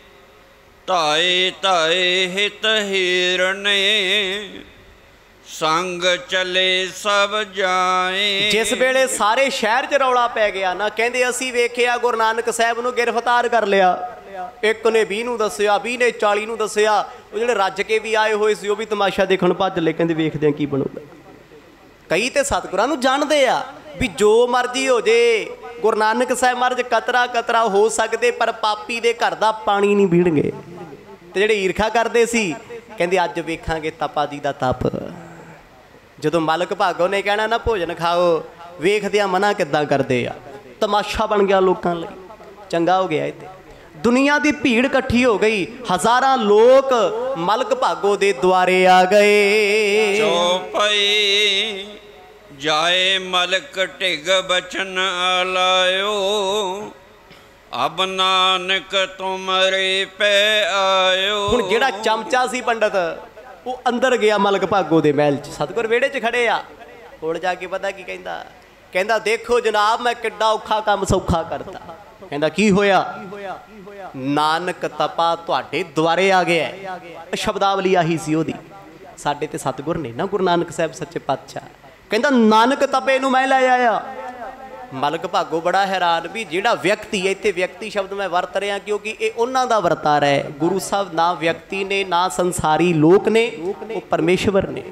ਤਾਏ ਤਾਏ ਹਿਤ ਹੀਰਨੇ। ਸੰਗ ਚਲੇ ਸਭ ਜਾਏ। ਜਿਸ ਵੇਲੇ ਸਾਰੇ ਸ਼ਹਿਰ 'ਚ ਰੌਲਾ ਪੈ ਗਿਆ ਨਾ ਕਹਿੰਦੇ ਅਸੀਂ ਵੇਖਿਆ ਗੁਰੂ ਨਾਨਕ ਸਾਹਿਬ ਨੂੰ ਗ੍ਰਿਫਤਾਰ ਕਰ ਲਿਆ। ਇੱਕ ਨੇ 20 ਨੂੰ ਦੱਸਿਆ 20 ਨੇ 40 ਨੂੰ ਦੱਸਿਆ। ਉਹ ਜਿਹੜੇ ਰੱਜ ਕੇ ਵੀ ਆਏ ਹੋਏ ਸੀ, ਉਹ ਵੀ ਤਮਾਸ਼ਾ ਦੇਖਣ ਭੱਜ ਲੈ ਕਹਿੰਦੇ ਵੇਖਦੇ ਆ ਕੀ ਬਣੂਗਾ। ਕਈ ਤੇ ਸਤਿਗੁਰਾਂ ਨੂੰ ਜਾਣਦੇ ਆ ਵੀ ਜੋ ਮਰਜ਼ੀ ਹੋ ਜੇ, ਗੁਰੂ ਨਾਨਕ ਸਾਹਿਬ ਮਹਾਰਾਜ ਕਤਰਾ ਕਤਰਾ ਹੋ ਸਕਦੇ, ਪਰ ਪਾਪੀ ਦੇ ਘਰ ਦਾ ਪਾਣੀ ਨਹੀਂ ਪੀਣਗੇ। ਤੇ ਜਿਹੜੇ ਈਰਖਾ ਕਰਦੇ ਸੀ, ਕਹਿੰਦੇ ਅੱਜ ਵੇਖਾਂਗੇ ਤਪਾ ਜੀ ਦਾ ਤਪ। ਜਦੋਂ ਮਾਲਕ ਭਾਗੋ ਨੇ ਕਹਿਣਾ, ਨਾ ਭੋਜਨ ਖਾਓ, ਵੇਖਦੇ ਆ ਮਨਾ ਕਿੱਦਾਂ ਕਰਦੇ ਆ। ਤਮਾਸ਼ਾ ਬਣ ਗਿਆ ਲੋਕਾਂ ਲਈ। ਚੰਗਾ ਹੋ ਗਿਆ ਇਹ ਤੇ ਦੁਨੀਆ ਦੀ ਭੀੜ ਇਕੱਠੀ ਹੋ ਗਈ। ਹਜ਼ਾਰਾਂ ਲੋਕ ਮਲਕ ਭਾਗੋ ਦੇ ਦੁਆਰੇ ਆ ਗਏ। ਚੋਪਈ ਜਾਏ ਮਲਕ ਢਿਗ ਬਚਨ ਆਲਾਇਓ ਅਬ ਨਾਨਕ ਤੁਮਰੇ ਪੈ ਆਇਓ। ਹੁਣ ਜਿਹੜਾ ਚਮਚਾ ਸੀ ਪੰਡਤ ਉਹ ਅੰਦਰ ਗਿਆ ਮਲਕ ਭਾਗੋ ਦੇ ਮਹਿਲ 'ਚ। ਸਤਗੁਰ ਵਿਹੜੇ 'ਚ ਖੜੇ ਆ। ਕੋਲ ਜਾ ਕੇ ਪਤਾ ਕੀ ਕਹਿੰਦਾ? ਕਹਿੰਦਾ ਦੇਖੋ ਜਨਾਬ ਮੈਂ ਕਿੱਡਾ ਔਖਾ ਕੰਮ ਸੌਖਾ ਕਰਤਾ। ਕਹਿੰਦਾ ਕੀ ਹੋਇਆ? ਨਾਨਕ ਤਪਾ ਤੁਹਾਡੇ ਦੁਆਰੇ ਆ ਗਿਆ ਹੈ। ਸ਼ਬਦਾਵਲੀ ਆਹੀ ਸੀ ਉਹਦੀ। ਸਾਡੇ ਤੇ ਸਤਗੁਰ ਨੇ ਨਾ ਗੁਰੂ ਨਾਨਕ ਸਾਹਿਬ ਸੱਚੇ ਪਾਤਸ਼ਾਹ। ਕਹਿੰਦਾ, ਨਾਨਕ ਤਪੇ ਨੂੰ ਮੈਂ ਲੈ ਆਇਆ। ਮਲਕ ਭਾਗੋ ਬੜਾ ਹੈਰਾਨ ਵੀ ਜਿਹੜਾ ਵਿਅਕਤੀ ਹੈ, ਇੱਥੇ ਵਿਅਕਤੀ ਸ਼ਬਦ ਮੈਂ ਵਰਤ ਰਿਹਾ ਕਿਉਂਕਿ ਇਹ ਉਹਨਾਂ ਦਾ ਵਰਤਾਰਾ ਹੈ। ਗੁਰੂ ਸਾਹਿਬ ਨਾ ਵਿਅਕਤੀ ਨੇ, ਨਾ ਸੰਸਾਰੀ ਲੋਕ ਨੇ, ਉਹ ਪਰਮੇਸ਼ਵਰ ਨੇ।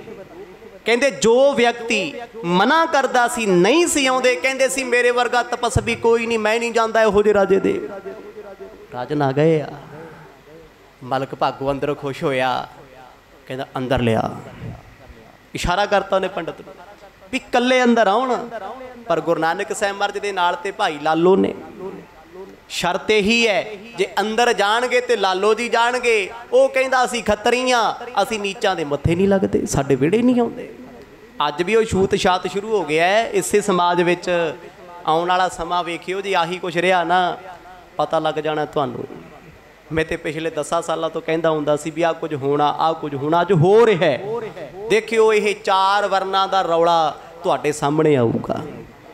ਕਹਿੰਦੇ, ਜੋ ਵਿਅਕਤੀ ਮਨਾ ਕਰਦਾ ਸੀ, ਨਹੀਂ ਸੀ ਆਉਂਦੇ, ਕਹਿੰਦੇ ਸੀ, ਮੇਰੇ ਵਰਗਾ ਤਪਸਵੀ ਕੋਈ ਨਹੀਂ, ਮੈਂ ਨਹੀਂ ਜਾਂਦਾ ਇਹੋ ਜਿਹੇ ਰਾਜੇ ਦੇ। ਰਾਜਨ ਆ ਗਏ ਆ। ਮਲਕ ਭਾਗੋ ਅੰਦਰ ਖੁਸ਼ ਹੋਇਆ, ਕਹਿੰਦਾ ਅੰਦਰ ਲਿਆ। ਇਸ਼ਾਰਾ ਕਰਤਾ ਉਹਨੇ ਪੰਡਤ ਨੂੰ ਵੀ ਕੱਲੇ ਅੰਦਰ ਆਉਣ, ਪਰ ਗੁਰੂ ਨਾਨਕ ਸਾਹਿਬ ਮਹਾਰਾਜ ਦੇ ਨਾਲ ਤੇ ਭਾਈ ਲਾਲੋ ਨੇ। ਸ਼ਰਤ ਇਹੀ ਹੈ, ਜੇ ਅੰਦਰ ਜਾਣਗੇ ਤੇ ਲਾਲੋ ਜੀ ਜਾਣਗੇ, ਉਹ ਕਹਿੰਦਾ ਅਸੀਂ ਖੱਤਰੀਆਂ, ਅਸੀਂ ਨੀਚਾਂ ਦੇ ਮੱਥੇ ਨਹੀਂ ਲੱਗਦੇ, ਸਾਡੇ ਵਿਹੜੇ ਨਹੀਂ ਆਉਂਦੇ। ਅੱਜ ਵੀ ਉਹ ਛੂਤ ਛਾਤ ਸ਼ੁਰੂ ਹੋ ਗਿਆ ਹੈ, ਇਸੇ ਸਮਾਜ ਵਿੱਚ ਆਉਣ ਵਾਲਾ ਸਮਾਂ ਵੇਖਿਓ ਜੇ ਆਹੀ ਕੁਛ ਰਿਹਾ ਨਾ ਪਤਾ ਲੱਗ ਜਾਣਾ ਤੁਹਾਨੂੰ। ਮੈਂ ਤੇ ਪਿਛਲੇ 10 ਸਾਲਾਂ ਤੋਂ ਕਹਿੰਦਾ ਹੁੰਦਾ ਸੀ ਵੀ ਆ ਕੁਝ ਹੋਣਾ ਆ ਕੁਝ ਹੋਣਾ, ਅੱਜ ਹੋ ਰਿਹਾ ਹੈ। ਦੇਖਿਓ, ਇਹ ਚਾਰ ਵਰਨਾਂ ਦਾ ਰੌਲਾ ਤੁਹਾਡੇ ਸਾਹਮਣੇ ਆਊਗਾ।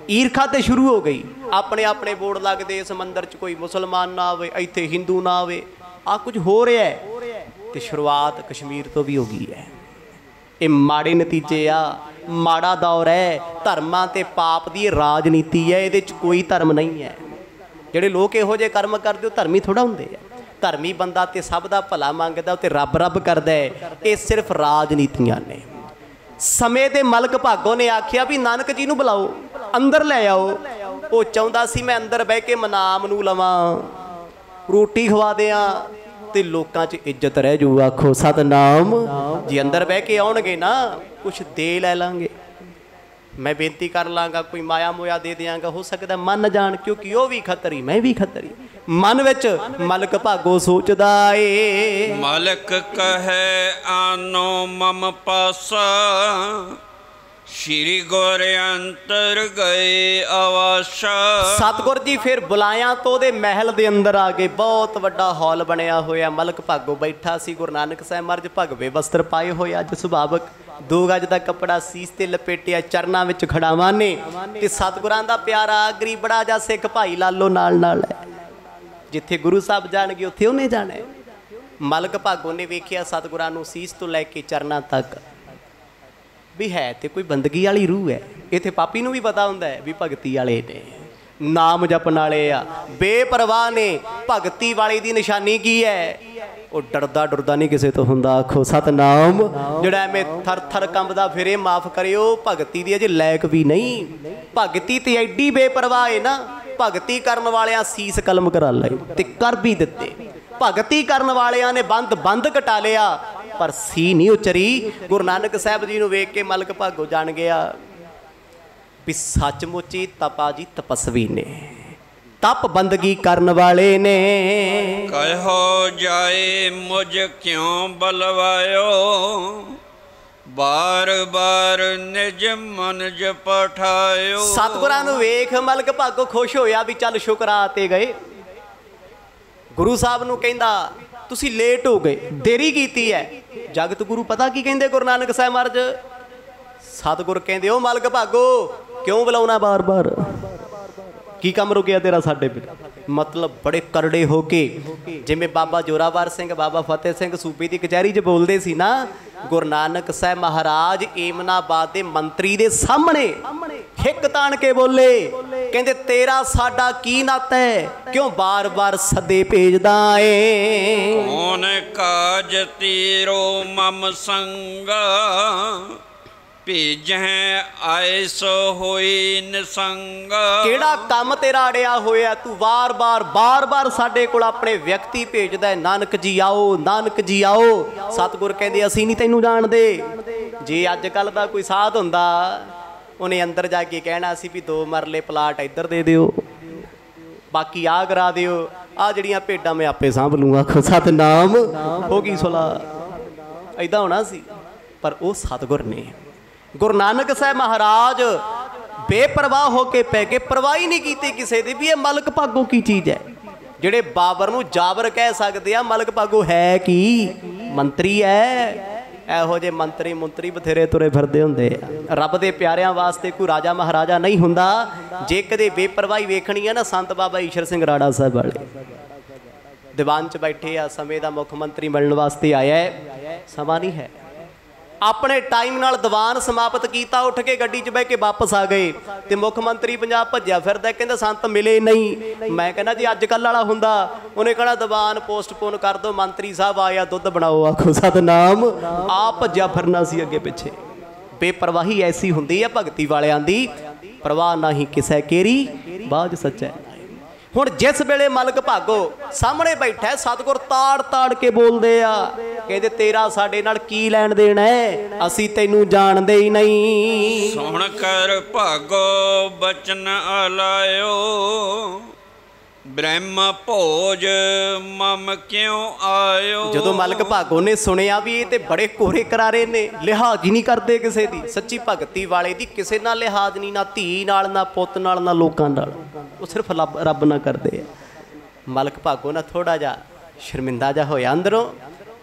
ਈਰਖਾ ਤੇ ਸ਼ੁਰੂ ਹੋ ਗਈ। ਆਪਣੇ ਆਪਣੇ ਬੋਰਡ ਲੱਗਦੇ, ਇਸ ਮੰਦਿਰ 'ਚ ਕੋਈ ਮੁਸਲਮਾਨ ਨਾ ਆਵੇ, ਇੱਥੇ ਹਿੰਦੂ ਨਾ ਆਵੇ। ਆ ਕੁਝ ਹੋ ਰਿਹਾ ਹੈ। ਤੇ ਸ਼ੁਰੂਆਤ ਕਸ਼ਮੀਰ ਤੋਂ ਵੀ ਹੋ ਗਈ ਹੈ। ਇਹ ਮਾੜੇ ਨਤੀਜੇ ਆ। ਮਾੜਾ ਦੌਰ ਹੈ। ਧਰਮਾਂ ਤੇ ਪਾਪ ਦੀ ਰਾਜਨੀਤੀ ਹੈ। ਇਹਦੇ 'ਚ ਕੋਈ ਧਰਮ ਨਹੀਂ ਹੈ। ਜਿਹੜੇ ਲੋਕ ਇਹੋ ਜਿਹੇ ਕਰਮ ਕਰਦੇ, ਉਹ ਧਰਮੀ ਥੋੜਾ ਹੁੰਦੇ ਆ। ਧਰਮੀ ਬੰਦਾ ਤੇ ਸਭ ਦਾ ਭਲਾ ਮੰਗਦਾ, ਉਹ ਤੇ ਰੱਬ ਰੱਬ ਕਰਦਾ ਹੈ। ਇਹ ਸਿਰਫ ਰਾਜਨੀਤੀਆਂ ਨੇ। ਸਮੇਂ ਦੇ ਮਲਕ ਭਾਗੋ ਨੇ ਆਖਿਆ ਵੀ ਨਾਨਕ ਜੀ ਨੂੰ ਬੁਲਾਓ, ਅੰਦਰ ਲੈ ਆਓ। ਉਹ ਚਾਹੁੰਦਾ ਸੀ ਮੈਂ ਅੰਦਰ ਬਹਿ ਕੇ ਮਨਾਮ ਨੂੰ ਲਵਾਂ। ਰੋਟੀ ਖਵਾ ਦਿਆਂ ਤੇ ਲੋਕਾਂ 'ਚ ਇੱਜ਼ਤ ਰਹਿ ਜੂ। ਆਖੋ, ਸਤਨਾਮ, ਜੀ ਅੰਦਰ ਬਹਿ ਕੇ ਆਉਣਗੇ ਨਾ, ਕੁਛ ਦੇ ਲੈ ਲਾਂਗੇ। ਮੈਂ ਬੇਨਤੀ ਕਰ ਲਾਂਗਾ ਕੋਈ ਮਾਇਆ ਮੋਇਆ ਦੇ ਦਿਆਂਗਾ ਹੋ ਸਕਦਾ ਮੰਨ ਜਾਣ ਕਿਉਂਕਿ ਉਹ ਵੀ ਖੱਤਰੀ ਮੈਂ ਵੀ ਖੱਤਰੀ। ਮਨ ਵਿੱਚ ਮਲਕ ਭਾਗੋ ਸੋਚਦਾ ਏ। ਮਲਕ ਕਹੈ ਆਨੋ ਮਮ ਪਾਸਾ। ਸ਼੍ਰੀ ਗੁਰ ਅੰਤਰ ਗਏ ਆਵਾਸ਼ਾ। ਸਤਗੁਰ ਜੀ ਫਿਰ ਬੁਲਾਇਆ ਤੋਂ ਉਹਦੇ ਮਹਿਲ ਦੇ ਅੰਦਰ ਆ ਗਏ। ਬਹੁਤ ਵੱਡਾ ਹਾਲ ਬਣਿਆ ਹੋਇਆ। ਮਲਕ ਭਾਗੋ ਬੈਠਾ ਸੀ ਗੁਰੂ ਨਾਨਕ ਸਾਹਿਬ ਮਹਾਰਾਜ ਭਗਵੇ ਵਸਤਰ ਪਾਏ ਹੋਏ ਅੱਜ ਸੁਭਾਵਕ ਦੋ ਗਜ ਦਾ ਕੱਪੜਾ ਸੀਸ ਤੇ ਲਪੇਟਿਆ ਚਰਨਾਂ ਵਿੱਚ ਖੜਾਵਾਂ ਨੇ ਤੇ ਸਤਗੁਰਾਂ ਦਾ ਪਿਆਰਾ ਗਰੀਬ ਬੜਾ ਜਾ ਸਿੱਖ ਭਾਈ ਲਾਲੋ ਨਾਲ ਨਾਲ ਹੈ। ਜਿੱਥੇ ਗੁਰੂ ਸਾਹਿਬ ਜਾਣਗੇ, ਉੱਥੇ ਉਹਨੇ ਜਾਣਾ ਹੈ। ਮਲਕ ਭਾਗੋ ਨੇ ਵੇਖਿਆ ਸਤਗੁਰਾਂ ਨੂੰ ਸੀਸ ਤੋਂ ਲੈ ਕੇ ਚਰਨਾਂ ਤੱਕ। ਵੀ ਹੈ ਤੇ ਕੋਈ ਬੰਦਗੀ ਵਾਲੀ ਰੂਹ ਹੈ। ਇਥੇ ਪਾਪੀ ਨੂੰ ਵੀ ਪਤਾ ਹੁੰਦਾ ਹੈ ਵੀ ਭਗਤੀ ਵਾਲੇ ਨੇ। ਨਾਮ ਜਪਣ ਵਾਲੇ ਆ। ਬੇਪਰਵਾਹ ਨੇ। ਭਗਤੀ ਵਾਲੇ ਦੀ ਨਿਸ਼ਾਨੀ ਕੀ ਹੈ? ਉਹ ਡਰਦਾ ਡਰਦਾ ਨਹੀਂ ਕਿਸੇ ਤੋਂ ਹੁੰਦਾ। ਆਖੋ, ਸਤਨਾਮ। ਜਿਹੜਾ ਐਵੇਂ ਥਰ ਥਰ ਕੰਬਦਾ, ਫਿਰੇ ਮਾਫ ਕਰਿਓ। ਭਗਤੀ ਦੀ ਅਜੇ ਲਾਇਕ ਵੀ ਨਹੀਂ। ਭਗਤੀ ਤੇ ਐਡੀ ਬੇਪਰਵਾਹ ਹੈ ਨਾ, ਭਗਤੀ ਕਰਨ ਵਾਲਿਆਂ ਸੀਸ ਕਲਮ ਕਰਾ ਲਏ ਤੇ ਕਰ ਵੀ ਦਿੱਤੇ। ਭਗਤੀ ਕਰਨ ਵਾਲਿਆਂ ਨੇ ਬੰਦ ਬੰਦ ਕਟਾ ਲਿਆ, ਪਰ ਸੀ ਨਹੀਂ ਉਚਰੀ। ਗੁਰੂ ਨਾਨਕ ਸਾਹਿਬ ਜੀ ਨੂੰ ਵੇਖ ਕੇ ਮਲਕ ਭਾਗੋ ਜਾਣ ਗਿਆ। ਵੀ ਸੱਚਮੁੱਚ ਹੀ ਤਪਾ ਜੀ ਤਪਸਵੀ ਨੇ। ਤਪ ਬੰਦਗੀ ਕਰਨ ਵਾਲੇ ਨੇ। ਕਹਿਓ ਜਾਏ ਮੁਝ ਕਿਉ ਬਲਵਾਇਓ? ਬਾਰ ਬਾਰ ਨਿਜ ਮਨ ਜ ਪਠਾਇਓ। ਸਤਿਗੁਰਾਂ ਨੂੰ ਵੇਖ ਮਲਕ ਭਾਗੋ ਖੁਸ਼ ਹੋਇਆ ਵੀ ਚੱਲ ਸ਼ੁਕਰਾ ਤੇ ਗਏ। ਗੁਰੂ ਸਾਹਿਬ ਨੂੰ ਕਹਿੰਦਾ ਤੁਸੀਂ ਲੇਟ ਹੋ ਗਏ ਦੇਰੀ ਕੀਤੀ ਹੈ। ਜਗਤ ਗੁਰੂ ਪਤਾ ਕੀ ਕਹਿੰਦੇ ਗੁਰੂ ਨਾਨਕ ਸਾਹਿਬ ਮਹਾਰਾਜ? ਸਤਿਗੁਰ ਕਹਿੰਦੇ ਉਹ ਮਲਕ ਭਾਗੋ ਕਿਉਂ ਬੁਲਾਉਣਾ ਬਾਰ-ਬਾਰ? ਕੀ ਕੰਮ ਰੁਕਿਆ ਤੇਰਾ ਸਾਡੇ ਪਿੱਛੇ? ਮਤਲਬ ਬੜੇ ਕਰੜੇ ਹੋ ਕੇ ਜਿਵੇਂ ਬਾਬਾ ਜੋਰਾਵਰ ਸਿੰਘ ਬਾਬਾ ਫਤਿਹ ਸਿੰਘ ਸੂਬੇ ਦੀ ਕਚਹਿਰੀ 'ਚ ਬੋਲਦੇ ਸੀ ਨਾ ਗੁਰੂ ਨਾਨਕ ਸਾਹਿਬ ਮਹਾਰਾਜ ਏਮਨਾਬਾਦ ਦੇ ਮੰਤਰੀ ਦੇ ਸਾਹਮਣੇ ਹਿੱਕ ਤਾਣ ਕੇ ਬੋਲੇ ਕਹਿੰਦੇ ਤੇਰਾ ਸਾਡਾ ਕੀ ਨਾਤਾ ਹੈ? ਕਿਉਂ ਬਾਰ-ਬਾਰ ਸੱਦੇ ਭੇਜਦਾ ਏ? ਕੌਣ ਕਾਜ ਤੀਰੋ ਮਮ ਸੰਗਾ? ਭੇਜੈ ਆਇਸ ਹੋਈ ਨਿਸੰਗਾ। ਕਿਹੜਾ ਕੰਮ ਤੇਰਾ ਅੜਿਆ ਹੋਇਆ? ਤੂੰ ਵਾਰ-ਵਾਰ ਵਾਰ ਵਾਰ ਸਾਡੇ ਕੋਲ ਆਪਣੇ ਵਿਅਕਤੀ ਭੇਜਦਾ ਨਾਨਕ ਜੀ ਆਓ, ਨਾਨਕ ਜੀ ਆਓ। ਸਤਿਗੁਰ ਕਹਿੰਦੇ, ਅਸੀਂ ਨਹੀਂ ਤੈਨੂੰ ਜਾਣਦੇ। ਜੇ ਅੱਜ ਕੱਲ ਦਾ ਕੋਈ ਸਾਧ ਹੁੰਦਾ, ਉਹਨੇ ਅੰਦਰ ਜਾ ਕੇ ਕਹਿਣਾ ਸੀ ਵੀ ਦੋ ਮਰਲੇ ਪਲਾਟ ਇੱਧਰ ਦੇ ਦਿਓ, ਬਾਕੀ ਆ ਕਰਾ ਦਿਓ। ਆ ਜਿਹੜੀਆਂ ਭੇਡਾਂ ਮੈਂ ਆਪੇ ਸਾਂਭ ਲੂੰਗਾ। ਆਖੋ, ਸਤਨਾਮ ਹੋ ਗਈ ਸੁਲਾ। ਐਦਾਂ ਹੋਣਾ ਸੀ, ਪਰ ਉਹ ਸਤਿਗੁਰ ਨੇ। ਗੁਰੂ ਨਾਨਕ ਸਾਹਿਬ ਮਹਾਰਾਜ ਬੇਪਰਵਾਹ ਹੋ ਕੇ ਪੈ ਕੇ ਪਰਵਾਹੀ ਨਹੀਂ ਕੀਤੀ ਕਿਸੇ ਦੀ ਵੀ, ਇਹ ਮਲਕ ਭਾਗੋ ਕੀ ਚੀਜ਼ ਹੈ? ਜਿਹੜੇ ਬਾਬਰ ਨੂੰ ਜਾਬਰ ਕਹਿ ਸਕਦੇ ਆ, ਮਲਕ ਭਾਗੋ ਹੈ ਕੀ? ਮੰਤਰੀ ਹੈ। ਇਹੋ ਜੇ ਮੰਤਰੀ ਮੰਤਰੀ ਬਥੇਰੇ ਤੁਰੇ ਫਿਰਦੇ ਹੁੰਦੇ ਆ। ਰੱਬ ਦੇ ਪਿਆਰਿਆਂ ਵਾਸਤੇ ਕੋਈ ਰਾਜਾ ਮਹਾਰਾਜਾ ਨਹੀਂ ਹੁੰਦਾ। ਜੇ ਕਦੇ ਬੇਪਰਵਾਹੀ ਵੇਖਣੀ ਹੈ ਨਾ, ਸੰਤ ਬਾਬਾ ਈਸ਼ਰ ਸਿੰਘ ਰਾੜਾ ਸਾਹਿਬ ਵਾਲੇ। ਦੀਵਾਨ 'ਚ ਬੈਠੇ ਆ, ਸਮੇਂ ਦਾ ਮੁੱਖ ਮੰਤਰੀ ਮਿਲਣ ਵਾਸਤੇ ਆਇਆ ਹੈ। ਸਮਾਂ ਨਹੀਂ ਹੈ। ਆਪਣੇ ਟਾਈਮ ਨਾਲ ਦੀਵਾਨ ਸਮਾਪਤ ਕੀਤਾ, ਉੱਠ ਕੇ ਗੱਡੀ 'ਚ ਬਹਿ ਕੇ ਵਾਪਸ ਆ ਗਏ ਤੇ ਮੁੱਖ ਮੰਤਰੀ ਪੰਜਾਬ ਭੱਜਿਆ ਫਿਰਦਾ, ਕਹਿੰਦਾ ਸੰਤ ਮਿਲੇ ਨਹੀਂ। ਮੈਂ ਕਹਿੰਦਾ ਜੀ ਅੱਜ ਕੱਲ ਵਾਲਾ ਹੁੰਦਾ, ਉਹਨੇ ਕਹਣਾ ਦੀਵਾਨ ਪੋਸਟਪੋਨ ਕਰ ਦਿਓ, ਮੰਤਰੀ ਸਾਹਿਬ ਆਇਆ ਦੁੱਧ ਬਣਾਓ, ਆਖੋ ਸਤਨਾਮ। ਆਪ ਭੱਜਿਆ ਫਿਰਨਾ ਸੀ ਅੱਗੇ ਪਿੱਛੇ। ਬੇਪਰਵਾਹੀ ਐਸੀ ਹੁੰਦੀ ਹੈ ਭਗਤੀ ਵਾਲਿਆਂ ਦੀ, ਪ੍ਰਵਾਹ ਨਹੀਂ ਕਿਸੇ ਕੇਰੀ, ਬਾਜ ਸੱਚਾ ਹੁਣ ਜਿਸ ਵੇਲੇ ਮਲਕ ਭਾਗੋ ਸਾਹਮਣੇ ਬੈਠਾ ਹੈ, ਸਤਿਗੁਰ ਤਾੜ ਤਾੜ ਕੇ ਬੋਲਦੇ ਆ ਕਹਿੰਦੇ ਤੇਰਾ ਸਾਡੇ ਨਾਲ ਕੀ ਲੈਣ ਦੇਣ ਹੈ? ਅਸੀਂ ਤੈਨੂੰ ਜਾਣਦੇ ਹੀ ਨਹੀਂ। ਸੁਣ ਕਰ ਭਾਗੋ ਬਚਨ ਆਲਾਇਓ। ਬ੍ਰਹਮ ਭੋਜ, ਮਮ ਕਿਉ ਆਇਓ? ਜਦੋਂ ਮਲਕ ਭਾਗੋ ਨੇ ਸੁਣਿਆ ਵੀ ਇਹ ਤੇ ਬੜੇ ਕੋਰੇ ਕਰਾਰੇ ਨੇ, ਲਿਹਾਜ਼ ਹੀ ਨਹੀਂ ਕਰਦੇ ਕਿਸੇ ਦੀ। ਸੱਚੀ ਭਗਤੀ ਵਾਲੇ ਦੀ ਕਿਸੇ ਨਾਲ ਲਿਹਾਜ਼ ਨਹੀਂ, ਨਾ ਧੀ ਨਾਲ, ਨਾ ਪੁੱਤ ਨਾਲ, ਨਾ ਲੋਕਾਂ ਨਾਲ। ਉਹ ਸਿਰਫ ਰੱਬ ਨਾਲ ਕਰਦੇ ਆ। ਮਲਕ ਭਾਗੋ ਨਾ ਥੋੜਾ ਜਿਹਾ ਸ਼ਰਮਿੰਦਾ ਜਿਹਾ ਹੋਇਆ ਅੰਦਰੋਂ।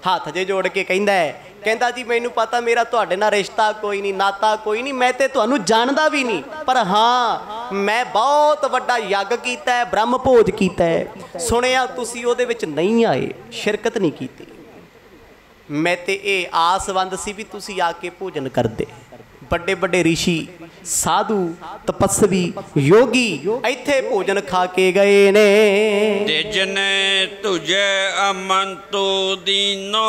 ਹੱਥ ਜੇ ਜੋੜ ਕੇ ਕਹਿੰਦਾ ਹੈ ਕਹਿੰਦਾ ਜੀ, ਮੈਨੂੰ ਪਤਾ ਮੇਰਾ ਤੁਹਾਡੇ ਨਾਲ ਰਿਸ਼ਤਾ ਕੋਈ ਨਹੀਂ, ਨਾਤਾ ਕੋਈ ਨਹੀਂ, ਮੈਂ ਤੇ ਤੁਹਾਨੂੰ ਜਾਣਦਾ ਵੀ ਨਹੀਂ। ਪਰ ਹਾਂ, ਮੈਂ ਬਹੁਤ ਵੱਡਾ ਯੱਗ ਕੀਤਾ ਹੈ, ਬ੍ਰਹਮ ਭੋਜ ਕੀਤਾ ਹੈ। ਸੁਣਿਆ ਤੁਸੀਂ ਉਹਦੇ ਵਿੱਚ ਨਹੀਂ ਆਏ, ਸ਼ਿਰਕਤ ਨਹੀਂ ਕੀਤੀ। ਮੈਂ ਤੇ ਇਹ ਆਸਵੰਦ ਸੀ ਵੀ ਤੁਸੀਂ ਆ ਕੇ ਭੋਜਨ ਕਰਦੇ। ਵੱਡੇ ਵੱਡੇ ਰਿਸ਼ੀ, ਸਾਧੂ, ਤਪਸਵੀ, ਯੋਗੀ ਇੱਥੇ ਭੋਜਨ ਖਾ ਕੇ ਗਏ ਨੇ। ਤਿਜਨੇ ਤੁਝੇ ਅਮੰਤੋ ਦੀਨੋ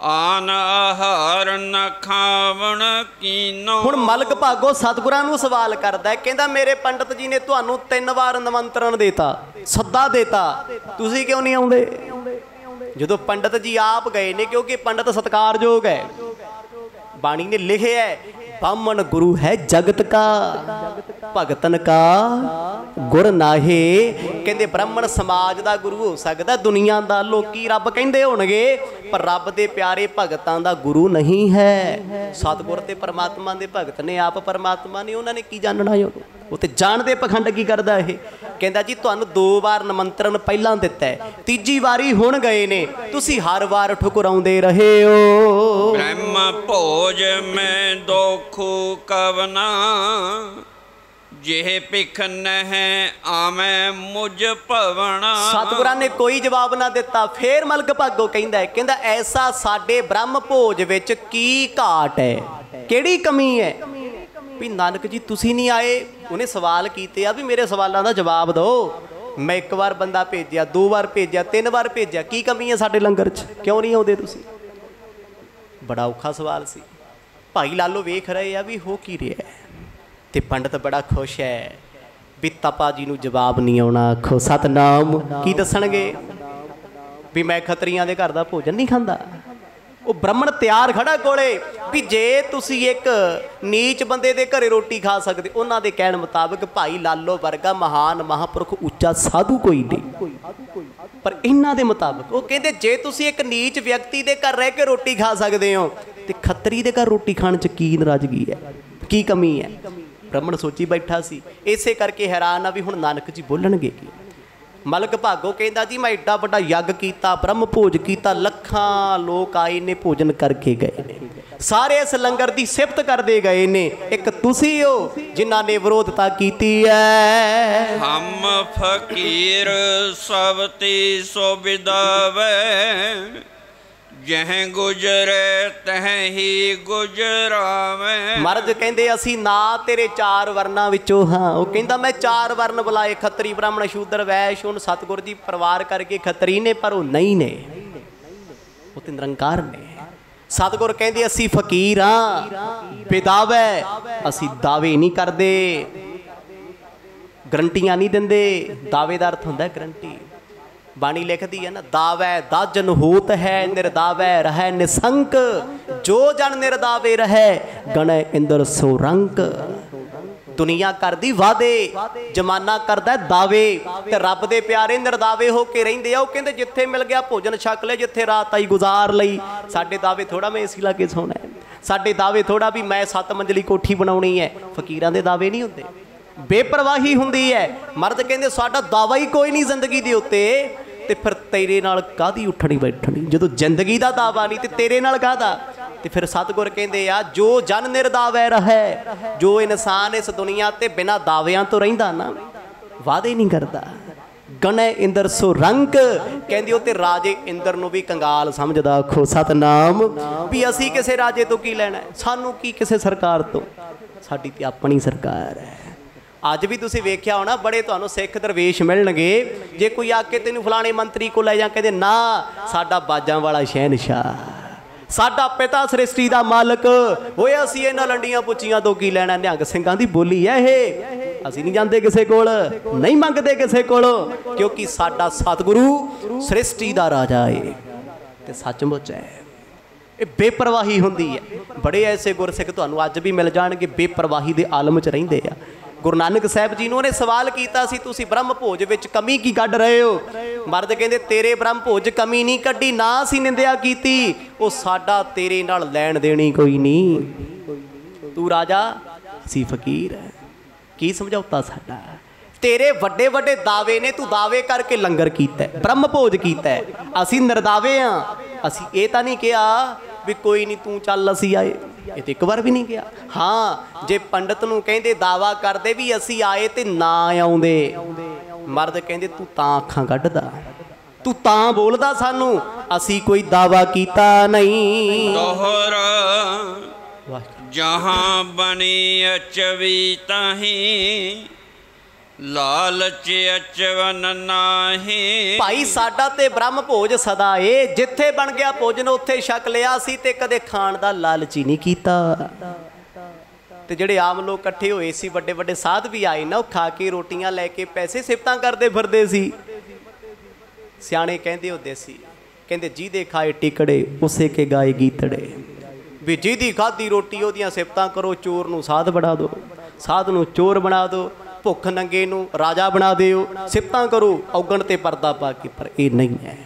ਆਨ ਆਹਾਰ ਨ ਖਾਵਣ ਕੀਨੋ। ਹੁਣ ਮਲਕ ਭਾਗੋ ਸਤਿਗੁਰਾਂ ਨੂੰ ਸਵਾਲ ਕਰਦਾ ਕਹਿੰਦਾ ਮੇਰੇ ਪੰਡਤ ਜੀ ਨੇ ਤੁਹਾਨੂੰ ਤਿੰਨ ਵਾਰ ਨਿਮੰਤਰਣ ਦੇਤਾ, ਸੱਦਾ ਦੇਤਾ। ਤੁਸੀਂ ਕਿਉਂ ਨਹੀਂ ਆਉਂਦੇ? ਜਦੋਂ ਪੰਡਤ ਜੀ ਆਪ ਗਏ ਨੇ, ਕਿਉਂਕਿ ਪੰਡਤ ਸਤਕਾਰਯੋਗ ਹੈ। ਬਾਣੀ ਨੇ ਲਿਖਿਆ ਹੈ ਬਾਮਣ ਗੁਰੂ ਹੈ ਜਗਤ ਕਾ, ਭਗਤਨ ਕਾ, ਗੁਰ ਨਾਹੇ। ਕਹਿੰਦੇ ਬ੍ਰਾਹਮਣ ਸਮਾਜ ਦਾ ਗੁਰੂ ਹੋ ਸਕਦਾ, ਦੁਨੀਆ ਦਾ ਲੋਕੀ ਰੱਬ ਕਹਿੰਦੇ ਹੋਣਗੇ, ਪਰ ਰੱਬ ਦੇ ਪਿਆਰੇ ਭਗਤਾਂ ਦਾ ਗੁਰੂ ਨਹੀਂ ਹੈ। ਸਤਿਗੁਰ ਤੇ ਪਰਮਾਤਮਾ ਦੇ ਭਗਤ ਨੇ ਆਪ ਪਰਮਾਤਮਾ ਨੇ, ਉਹਨਾਂ ਨੇ ਕੀ ਜਾਣਨਾ ਹੈ ਉਹ ਤੇ ਜਾਣਦੇ ਪਖੰਡ ਕੀ ਕਰਦਾ ਇਹ? ਕਹਿੰਦਾ ਜੀ, ਤੁਹਾਨੂੰ ਦੋ ਵਾਰ ਨਿਮੰਤਰਣ ਪਹਿਲਾਂ ਦਿੱਤਾ ਹੈ, ਤੀਜੀ ਵਾਰੀ ਹੁਣ ਗਏ ਨੇ, ਤੁਸੀਂ ਹਰ ਵਾਰ ਠੁਕਰਾਉਂਦੇ ਰਹੇ ਹੋ। ਬ੍ਰਹਮ ਭੋਜ ਮੈਂ ਦੋਖੂ ਕਵਨਾ, ਜਿਹੇ ਭਿਖ ਨਹਿ ਆਵੇਂ ਮੁਝ ਭਵਣਾ। ਸਤਿਗੁਰਾਂ ਨੇ ਕੋਈ ਜਵਾਬ ਨਾ ਦਿੱਤਾ, ਫੇਰ ਮਲਕ ਭਾਗੋ ਕਹਿੰਦਾ ਕਹਿੰਦਾ ਐਸਾ ਸਾਡੇ ਬ੍ਰਹਮ ਭੋਜ ਵਿੱਚ ਕੀ ਘਾਟ ਹੈ? ਕਿਹੜੀ ਕਮੀ ਹੈ? ਵੀ ਨਾਨਕ ਜੀ, ਤੁਸੀਂ ਨਹੀਂ ਆਏ? ਉਹਨੇ ਸਵਾਲ ਕੀਤੇ ਆ ਵੀ ਮੇਰੇ ਸਵਾਲਾਂ ਦਾ ਜਵਾਬ ਦਿਓ। ਮੈਂ ਇੱਕ ਵਾਰ ਬੰਦਾ ਭੇਜਿਆ, ਦੋ ਵਾਰ ਭੇਜਿਆ, ਤਿੰਨ ਵਾਰ ਭੇਜਿਆ, ਕੀ ਕਮੀ ਹੈ ਸਾਡੇ ਲੰਗਰ 'ਚ? ਕਿਉਂ ਨਹੀਂ ਆਉਂਦੇ ਤੁਸੀਂ? ਬੜਾ ਔਖਾ ਸਵਾਲ ਸੀ। ਭਾਈ ਲਾਲੋ ਵੇਖ ਰਹੇ ਆ ਵੀ ਹੋ ਕੀ ਰਿਹਾ ਹੈ। ਤੇ ਪੰਡਤ ਬੜਾ ਖੁਸ਼ ਹੈ ਵੀ ਤਪਾ ਜੀ ਨੂੰ ਜਵਾਬ ਨਹੀਂ ਆਉਣਾ। ਆਖੋ, ਸਤਨਾਮ, ਕੀ ਦੱਸਣਗੇ? ਵੀ ਮੈਂ ਖਤਰੀਆਂ ਦੇ ਘਰ ਦਾ ਭੋਜਨ ਨਹੀਂ ਖਾਂਦਾ। ਉਹ ਬ੍ਰਾਹਮਣ ਤਿਆਰ ਖੜਾ ਕੋਲੇ ਵੀ ਜੇ ਤੁਸੀਂ ਇੱਕ ਨੀਚ ਬੰਦੇ ਦੇ ਘਰੇ ਰੋਟੀ ਖਾ ਸਕਦੇ, ਉਹਨਾਂ ਦੇ ਕਹਿਣ ਮੁਤਾਬਕ ਭਾਈ ਲਾਲੋ ਵਰਗਾ ਮਹਾਨ ਮਹਾਪੁਰਖ ਉੱਚਾ ਸਾਧੂ ਕੋਈ ਨਹੀਂ। ਪਰ ਇਹਨਾਂ ਦੇ ਮੁਤਾਬਕ ਉਹ ਕਹਿੰਦੇ ਜੇ ਤੁਸੀਂ ਇੱਕ ਨੀਚ ਵਿਅਕਤੀ ਦੇ ਘਰ ਰਹਿ ਕੇ ਰੋਟੀ ਖਾ ਸਕਦੇ ਹੋ, ਤੇ ਖੱਤਰੀ ਦੇ ਘਰ ਰੋਟੀ ਖਾਣ ਚ ਕੀ ਨਾਰਾਜ਼ਗੀ ਹੈ? ਕੀ ਕਮੀ ਹੈ? ਬ੍ਰਾਹਮਣ ਸੋਚੀ ਬੈਠਾ ਸੀ। ਇਸੇ ਕਰਕੇ ਹੈਰਾਨ ਆ ਵੀ ਹੁਣ ਨਾਨਕ ਜੀ ਬੋਲਣਗੇ ਕੀ? ਮਲਕ ਭਾਗੋ ਕਹਿੰਦਾ ਜੀ, ਮੈਂ ਏਡਾ ਵੱਡਾ ਯੱਗ ਕੀਤਾ, ਬ੍ਰਹਮ ਭੋਜ ਕੀਤਾ, ਲੱਖਾਂ ਲੋਕ ਆਏ ਨੇ, ਭੋਜਨ ਕਰਕੇ ਗਏ ਨੇ। ਸਾਰੇ ਇਸ ਲੰਗਰ ਦੀ ਸਿਫਤ ਕਰਦੇ ਗਏ ਨੇ। ਇੱਕ ਤੁਸੀਂ ਹੋ ਜਿਨ੍ਹਾਂ ਨੇ ਵਿਰੋਧਤਾ ਕੀਤੀ ਹੈ ਹਮ ਫਕੀਰ ਸਭ ਤੀ ਸੋ ਬਿਦਾਵੇ ਜਹ ਗੁਜਰੇ, ਤਹ ਹੀ ਗੁਜਰਾਵੇ। ਮਰਦ ਕਹਿੰਦੇ, ਅਸੀਂ ਨਾ ਤੇਰੇ ਚਾਰ ਵਰਨਾਂ ਵਿੱਚੋਂ ਹਾਂ। ਉਹ ਕਹਿੰਦਾ, ਮੈਂ ਚਾਰ ਵਰਨ ਬੁਲਾਏ, ਖੱਤਰੀ ਬ੍ਰਾਹਮਣ, ਸ਼ੂਦਰ, ਵੈਸ਼, ਹੁਣ ਸਤਗੁਰ ਜੀ ਪਰਿਵਾਰ ਕਰਕੇ ਖੱਤਰੀ ਨੇ, ਪਰ ਉਹ ਨਹੀਂ ਨੇ। ਉਹ ਤੇ ਨਿਰੰਕਾਰ ਨੇ। ਸਤਗੁਰ ਕਹਿੰਦੇ, ਅਸੀਂ ਫਕੀਰ ਆ ਬਿਦਾਵੈ ਅਸੀਂ ਦਾਅਵੇ ਨਹੀਂ ਕਰਦੇ, ਗਰੰਟੀਆਂ ਨਹੀਂ ਦਿੰਦੇ। ਦਾਅਵੇ ਦਾ ਅਰਥ ਹੁੰਦਾ ਗਰੰਟੀ। ਬਾਣੀ ਲਿਖਦੀ ਹੈ ਨਾ, ਦਾਵੈ ਦਾਜਨ ਹੋਤ ਹੈ ਨਿਰਦਾਵੈ ਰਹਿ ਨਿਸੰਕ, ਜੋ ਜਨ ਨਿਰਦਾਵੇ ਰਹਿ ਗਣੈ ਇੰਦਰ ਸੋ ਰੰਕ ਦੁਨੀਆ ਕਰਦੀ ਵਾਦੇ ਜਮਾਨਾ ਕਰਦਾ ਦਾਵੇ ਤੇ ਰੱਬ ਦੇ ਪਿਆਰੇ ਨਿਰਦਾਵੇ ਹੋ ਕੇ ਰਹਿੰਦੇ ਆ। ਉਹ ਕਹਿੰਦੇ, ਜਿੱਥੇ ਮਿਲ ਗਿਆ ਭੋਜਨ ਛਕ ਲੈ, ਜਿੱਥੇ ਰਾਤ ਆਈ ਗੁਜ਼ਾਰ ਲਈ। ਸਾਡੇ ਦਾਵੇ ਥੋੜਾ ਮੈਂ ਏਸੀ ਲਾ ਕੇ ਸੌਣਾ ਸਾਡੇ ਦਾਵੇ ਥੋੜਾ ਵੀ ਮੈਂ ਸੱਤ ਮੰਜ਼ਲੀ ਕੋਠੀ ਬਣਾਉਣੀ ਹੈ। ਫਕੀਰਾਂ ਦੇ ਦਾਵੇ ਨਹੀਂ ਹੁੰਦੇ। ਬੇਪਰਵਾਹੀ ਹੁੰਦੀ ਹੈ। ਮਰਦ ਕਹਿੰਦੇ, ਸਾਡਾ ਦਾਵਾ ਹੀ ਕੋਈ ਨਹੀਂ ਜ਼ਿੰਦਗੀ ਦੇ ਉੱਤੇ। ਤੇ ਫਿਰ ਤੇਰੇ ਨਾਲ ਕਾਦੀ ਉੱਠਣੀ ਬੈਠਣੀ? ਜਦੋਂ ਜ਼ਿੰਦਗੀ ਦਾ ਦਾਵਾ ਨਹੀਂ ਤੇ ਤੇਰੇ ਨਾਲ ਕਾਦਾ ਤੇ ਫਿਰ ਸਤਿਗੁਰ ਕਹਿੰਦੇ ਆ, ਜੋ ਜਨ ਨਿਰਦਾਵੈ ਰਹੈ, ਜੋ ਇਨਸਾਨ ਇਸ ਦੁਨੀਆ ਤੇ ਬਿਨਾ ਦਾਅਵਿਆਂ ਤੋਂ ਰਹਿੰਦਾ ਨਾ, ਵਾਅਦੇ ਨਹੀਂ ਕਰਦਾ। ਗਣੈ ਇੰਦਰ ਸੋ ਰੰਕ ਕਹਿੰਦੀ ਉਹ ਤੇ ਰਾਜੇ ਇੰਦਰ ਨੂੰ ਵੀ ਕੰਗਾਲ ਸਮਝਦਾ, ਆਖੋ, ਸਤਨਾਮ, ਵੀ ਅਸੀਂ ਕਿਸੇ ਰਾਜੇ ਤੋਂ ਕੀ ਲੈਣਾ ਸਾਨੂੰ ਕੀ ਕਿਸੇ ਸਰਕਾਰ ਤੋਂ? ਸਾਡੀ ਤੇ ਆਪਣੀ ਸਰਕਾਰ ਹੈ। ਅੱਜ ਵੀ ਤੁਸੀਂ ਵੇਖਿਆ ਹੋਣਾ, ਬੜੇ ਤੁਹਾਨੂੰ ਸਿੱਖ ਦਰਵੇਸ਼ ਮਿਲਣਗੇ। ਜੇ ਕੋਈ ਆ ਕੇ ਤੈਨੂੰ ਫਲਾਣੇ ਮੰਤਰੀ ਕੋਲ ਲੈ ਜਾ, ਕਹਿੰਦੇ, ਨਾ, ਸਾਡਾ ਬਾਜਾਂ ਵਾਲਾ ਸ਼ਹਿਨशाह ਸਾਡਾ ਪਿਤਾ ਸ੍ਰਿਸ਼ਟੀ ਦਾ ਮਾਲਕ, ਓਏ, ਅਸੀਂ ਇਹਨਾਂ ਲੰਡੀਆਂ ਪੁੱਚੀਆਂ ਤੋਂ ਕੀ ਲੈਣਾ? ਨਿਹੰਗ ਸਿੰਘਾਂ ਦੀ ਬੋਲੀ ਹੈ ਇਹ। ਅਸੀਂ ਨਹੀਂ ਜਾਂਦੇ ਕਿਸੇ ਕੋਲ, ਨਹੀਂ ਮੰਗਦੇ ਕਿਸੇ ਕੋਲ, ਕਿਉਂਕਿ ਸਾਡਾ ਸਤਿਗੁਰੂ ਸ੍ਰਿਸ਼ਟੀ ਦਾ ਰਾਜਾ ਏ। ਤੇ ਸੱਚਮੁੱਚ ਹੈ ਇਹ ਬੇਪਰਵਾਹੀ ਹੁੰਦੀ ਹੈ ਬੜੇ ਐਸੇ ਗੁਰਸਿੱਖ ਤੁਹਾਨੂੰ ਅੱਜ ਵੀ ਮਿਲ ਜਾਣਗੇ, ਬੇਪਰਵਾਹੀ ਦੇ ਆਲਮ 'ਚ ਰਹਿੰਦੇ ਆ। ਗੁਰੂ ਨਾਨਕ ਸਾਹਿਬ ਜੀ ਨੂੰ ਉਹਨੇ ਸਵਾਲ ਕੀਤਾ ਸੀ, ਤੁਸੀਂ ਬ੍ਰਹਮ ਭੋਜ ਵਿੱਚ ਕਮੀ ਕੀ ਕੱਢ ਰਹੇ ਹੋ? ਮਰਦ ਕਹਿੰਦੇ, ਤੇਰੇ ਬ੍ਰਹਮ ਭੋਜ ਕਮੀ ਨਹੀਂ ਕੱਢੀ, ਨਾ ਅਸੀਂ ਨਿੰਦਿਆ ਕੀਤੀ। ਉਹ ਸਾਡਾ ਤੇਰੇ ਨਾਲ ਲੈਣ ਦੇਣੀ ਕੋਈ ਨਹੀਂ। ਤੂੰ ਰਾਜਾ ਸੀ ਫਕੀਰ ਹੈ। ਕੀ ਸਮਝੌਤਾ ਸਾਡਾ? ਤੇਰੇ ਵੱਡੇ ਵੱਡੇ ਦਾਅਵੇ ਨੇ ਤੂੰ ਦਾਅਵੇ ਕਰਕੇ ਲੰਗਰ ਕੀਤਾ ਬ੍ਰਹਮ ਭੋਜ ਕੀਤਾ ਅਸੀਂ ਨਿਰਦਾਵੇ ਆ ਅਸੀਂ ਇਹ ਤਾਂ ਨਹੀਂ ਕਿਹਾ ਵੀ ਕੋਈ ਨਹੀਂ ਤੂੰ ਚੱਲ ਅਸੀਂ ਆਏ। ਇਹ ਤੇ ਇੱਕ ਵਾਰ ਵੀ ਨਹੀਂ ਕਿਹਾ ਹਾਂ ਜੇ ਪੰਡਤ ਨੂੰ ਕਹਿੰਦੇ ਦਾਵਾ ਕਰਦੇ ਵੀ ਅਸੀਂ ਆਏ ਤੇ ਨਾ ਆਉਂਦੇ। ਮਰਦ ਕਹਿੰਦੇ ਤੂੰ ਤਾਂ ਅੱਖਾਂ ਕੱਢਦਾ। ਤੂੰ ਤਾਂ ਬੋਲਦਾ ਸਾਨੂੰ ਅਸੀਂ ਕੋਈ ਦਾਵਾ ਕੀਤਾ ਨਹੀਂ। ਦੋਹਰਾ ਜਹਾਂ ਬਣੀ ਅਚਵੀ ਤਾਹੀ ਲਾਲਚ ਅਚਵਨ ਨਾਹੀ। ਭਾਈ ਸਾਡਾ ਤੇ ਬ੍ਰਹਮ ਭੋਜ ਸਦਾ ਏ। ਜਿੱਥੇ ਬਣ ਗਿਆ ਭੋਜਨ ਉੱਥੇ ਛਕ ਲਿਆ ਸੀ ਤੇ ਕਦੇ ਖਾਣ ਦਾ ਲਾਲਚੀ ਨਹੀਂ ਕੀਤਾ। ਤੇ ਜਿਹੜੇ ਆਮ ਲੋਕ ਇਕੱਠੇ ਹੋਏ ਸੀ, ਵੱਡੇ ਵੱਡੇ ਸਾਧ ਵੀ ਆਏ ਨਾ, ਉਹ ਖਾ ਕੇ ਰੋਟੀਆਂ ਲੈ ਕੇ ਪੈਸੇ ਸਿਫਤਾਂ ਕਰਦੇ ਫਿਰਦੇ ਸੀ। ਸਿਆਣੇ ਕਹਿੰਦੇ ਹੁੰਦੇ ਸੀ, ਕਹਿੰਦੇ ਜਿਹਦੇ ਖਾਏ ਟਿਕੜੇ, ਉਸੇ ਕੇ ਗਾਏ ਗੀਤੜੇ। ਵੀ ਜਿਹਦੀ ਖਾਦੀ ਰੋਟੀ, ਉਹਦੀਆਂ ਸਿਫਤਾਂ ਕਰੋ, ਚੋਰ ਨੂੰ ਸਾਧ ਬਣਾ ਦਿਓ। ਸਾਧ ਨੂੰ ਚੋਰ ਬਣਾ ਦਿਓ। ਭੁੱਖ ਨੰਗੇ ਨੂੰ, ਰਾਜਾ ਬਣਾ ਦਿਓ, ਸਿਫਤਾਂ ਕਰੋ, ਔਗਣ ਤੇ ਪਰਦਾ ਪਾ ਕੇ, ਪਰ ਇਹ ਨਹੀਂ ਹੈ।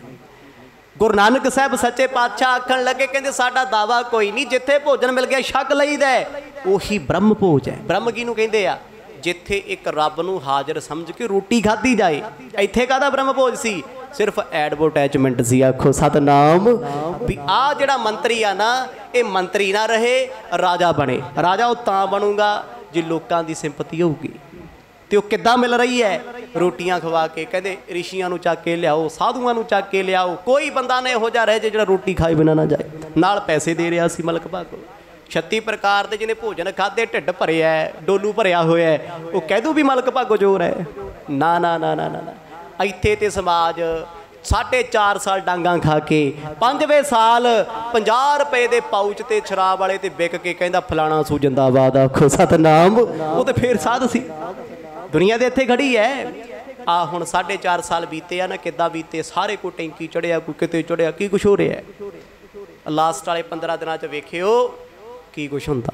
ਗੁਰੂ ਨਾਨਕ ਸਾਹਿਬ ਸੱਚੇ ਪਾਤਸ਼ਾਹ ਆਖਣ ਲੱਗੇ, ਕਹਿੰਦੇ, ਸਾਡਾ ਦਾਵਾ ਕੋਈ ਨਹੀਂ, ਜਿੱਥੇ ਭੋਜਨ ਮਿਲ ਗਿਆ, ਛਕ ਲਈਦਾ ਹੈ। ਉਹੀ ਬ੍ਰਹਮ ਭੋਜ ਹੈ। ਬ੍ਰਹਮ ਨੂੰ ਕਹਿੰਦੇ ਆ? ਜਿੱਥੇ ਇੱਕ ਰੱਬ ਨੂੰ ਹਾਜ਼ਰ ਸਮਝ ਕੇ ਰੋਟੀ ਖਾਧੀ ਜਾਏ। ਇੱਥੇ ਕਾਹਦਾ ਬ੍ਰਹਮ ਭੋਜ ਸੀ? ਸਿਰਫ ਐਡਵਰਟਾਈਜ਼ਮੈਂਟ ਸੀ, ਆਖੋ, ਸਤਨਾਮ, ਵੀ ਆ ਜਿਹੜਾ ਮੰਤਰੀ ਆ ਨਾ, ਇਹ ਮੰਤਰੀ ਨਾ ਰਹੇ, ਰਾਜਾ ਬਣੇ। ਰਾਜਾ ਉਹ ਤਾਂ ਬਣੂਗਾ, ਜੇ ਲੋਕਾਂ ਦੀ ਸਿੰਪਤੀ ਹੋਊਗੀ। ਤੇ ਉਹ ਕਿੱਦਾਂ ਮਿਲ ਰਹੀ ਹੈ? ਰੋਟੀਆਂ ਖਵਾ ਕੇ ਕਹਿੰਦੇ ਰਿਸ਼ੀਆਂ ਨੂੰ ਚੱਕ ਕੇ ਲਿਆਓ ਸਾਧੂਆਂ ਨੂੰ ਚੱਕ ਕੇ ਲਿਆਓ। ਕੋਈ ਬੰਦਾ ਨਾ ਇਹੋ ਜਿਹਾ ਰਹੇ ਜੇ ਜਿਹੜਾ ਰੋਟੀ ਖਾਏ ਬਿਨਾ ਨਾ ਜਾਏ। ਨਾਲ ਪੈਸੇ ਦੇ ਰਿਹਾ ਸੀ ਮਲਕ ਭਾਗੋ 36 ਪ੍ਰਕਾਰ ਦੇ ਜਿਹਨੇ ਭੋਜਨ ਖਾਦੇ ਢਿੱਡ ਭਰਿਆ ਹੈ, ਡੋਲੂ ਭਰਿਆ ਹੋਇਆ ਉਹ ਕਹਿ ਦੂ ਵੀ ਮਲਕ ਭਾਗੋ ਜੋਰ ਹੈ? ਨਾ ਨਾ ਨਾ ਨਾ ਨਾ ਇੱਥੇ ਤੇ ਸਮਾਜ ਸਾਢੇ ਚਾਰ ਸਾਲ ਡਾਂਗਾ ਖਾ ਕੇ ਪੰਜਵੇਂ ਸਾਲ 50 ਰੁਪਏ ਦੇ ਪਾਊਚ ਤੇ ਸ਼ਰਾਬ ਵਾਲੇ ਤੇ ਵਿਕ ਕੇ ਕਹਿੰਦਾ ਫਲਾਣਾ ਸੂ ਜਿੰਦਾਬਾਦ ਆਖੋ ਸਤਨਾਮ। ਉਹ ਤੇ ਫੇਰ ਸਾਧ ਸੀ। ਦੁਨੀਆ ਦੇ ਇੱਥੇ ਖੜੀ ਹੈ। ਆ ਹੁਣ ਸਾਢੇ ਚਾਰ ਸਾਲ ਬੀਤੇ ਆ ਨਾ, ਕਿੱਦਾਂ ਬੀਤੇ? ਸਾਰੇ ਕੋ ਟੈਂਕੀ ਚੜਿਆ ਕੋਈ ਕਿਤੇ ਚੜਿਆ, ਕੀ ਕੁਛ ਹੋ ਰਿਹਾ ਲਾਸਟ ਵਾਲੇ 15 ਦਿਨਾਂ ਚ ਵੇਖਿਓ ਕੀ ਕੁਛ ਹੁੰਦਾ।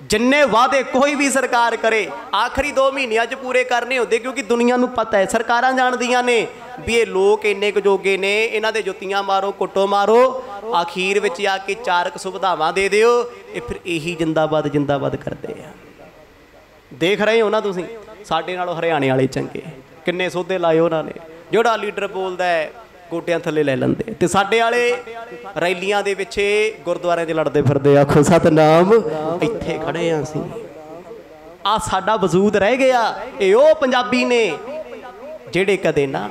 ਜਿੰਨੇ ਵਾਅਦੇ ਕੋਈ ਵੀ ਸਰਕਾਰ ਕਰੇ, ਆਖਰੀ 2 ਮਹੀਨਿਆਂ 'ਚ ਪੂਰੇ ਕਰਨੇ ਹੁੰਦੇ, ਕਿਉਂਕਿ ਦੁਨੀਆ ਨੂੰ ਪਤਾ ਹੈ, ਸਰਕਾਰਾਂ ਜਾਣਦੀਆਂ ਨੇ ਵੀ ਇਹ ਲੋਕ ਇੰਨੇ ਕੁ ਜੋਗੇ ਨੇ, ਇਹਨਾਂ ਦੇ ਜੁੱਤੀਆਂ ਮਾਰੋ, ਕੁੱਟੋ ਮਾਰੋ ਆਖੀਰ ਵਿੱਚ ਆ ਕੇ ਚਾਰਕ ਸੁਵਿਧਾਵਾਂ ਦੇ ਦਿਓ, ਇਹ ਫਿਰ ਇਹੀ ਜਿੰਦਾਬਾਦ ਜਿੰਦਾਬਾਦ ਕਰਦੇ ਆ। ਦੇਖ ਰਹੇ ਹੋ ਨਾ ਤੁਸੀਂ? ਸਾਡੇ ਨਾਲੋਂ ਹਰਿਆਣੇ ਵਾਲੇ ਚੰਗੇ। ਕਿੰਨੇ ਸੋਧੇ ਲਾਏ ਉਹਨਾਂ ਨੇ। ਜਿਹੜਾ ਲੀਡਰ ਬੋਲਦਾ ਹੈ, ਗੋਟਿਆਂ ਥੱਲੇ ਲੈ ਲੈਂਦੇ। ਤੇ ਸਾਡੇ ਵਾਲੇ ਰੈਲੀਆਂ ਦੇ ਪਿੱਛੇ ਗੁਰਦੁਆਰਿਆਂ 'ਚ ਲੜਦੇ ਫਿਰਦੇ ਆਖੋ, ਸਤਨਾਮ, ਇੱਥੇ ਖੜੇ ਆਂ ਅਸੀਂ। ਆ ਸਾਡਾ ਵਜੂਦ ਰਹਿ ਗਿਆ। ਇਹ ਉਹ ਪੰਜਾਬੀ ਨੇ ਜਿਹੜੇ ਕਦੇ ਨਾ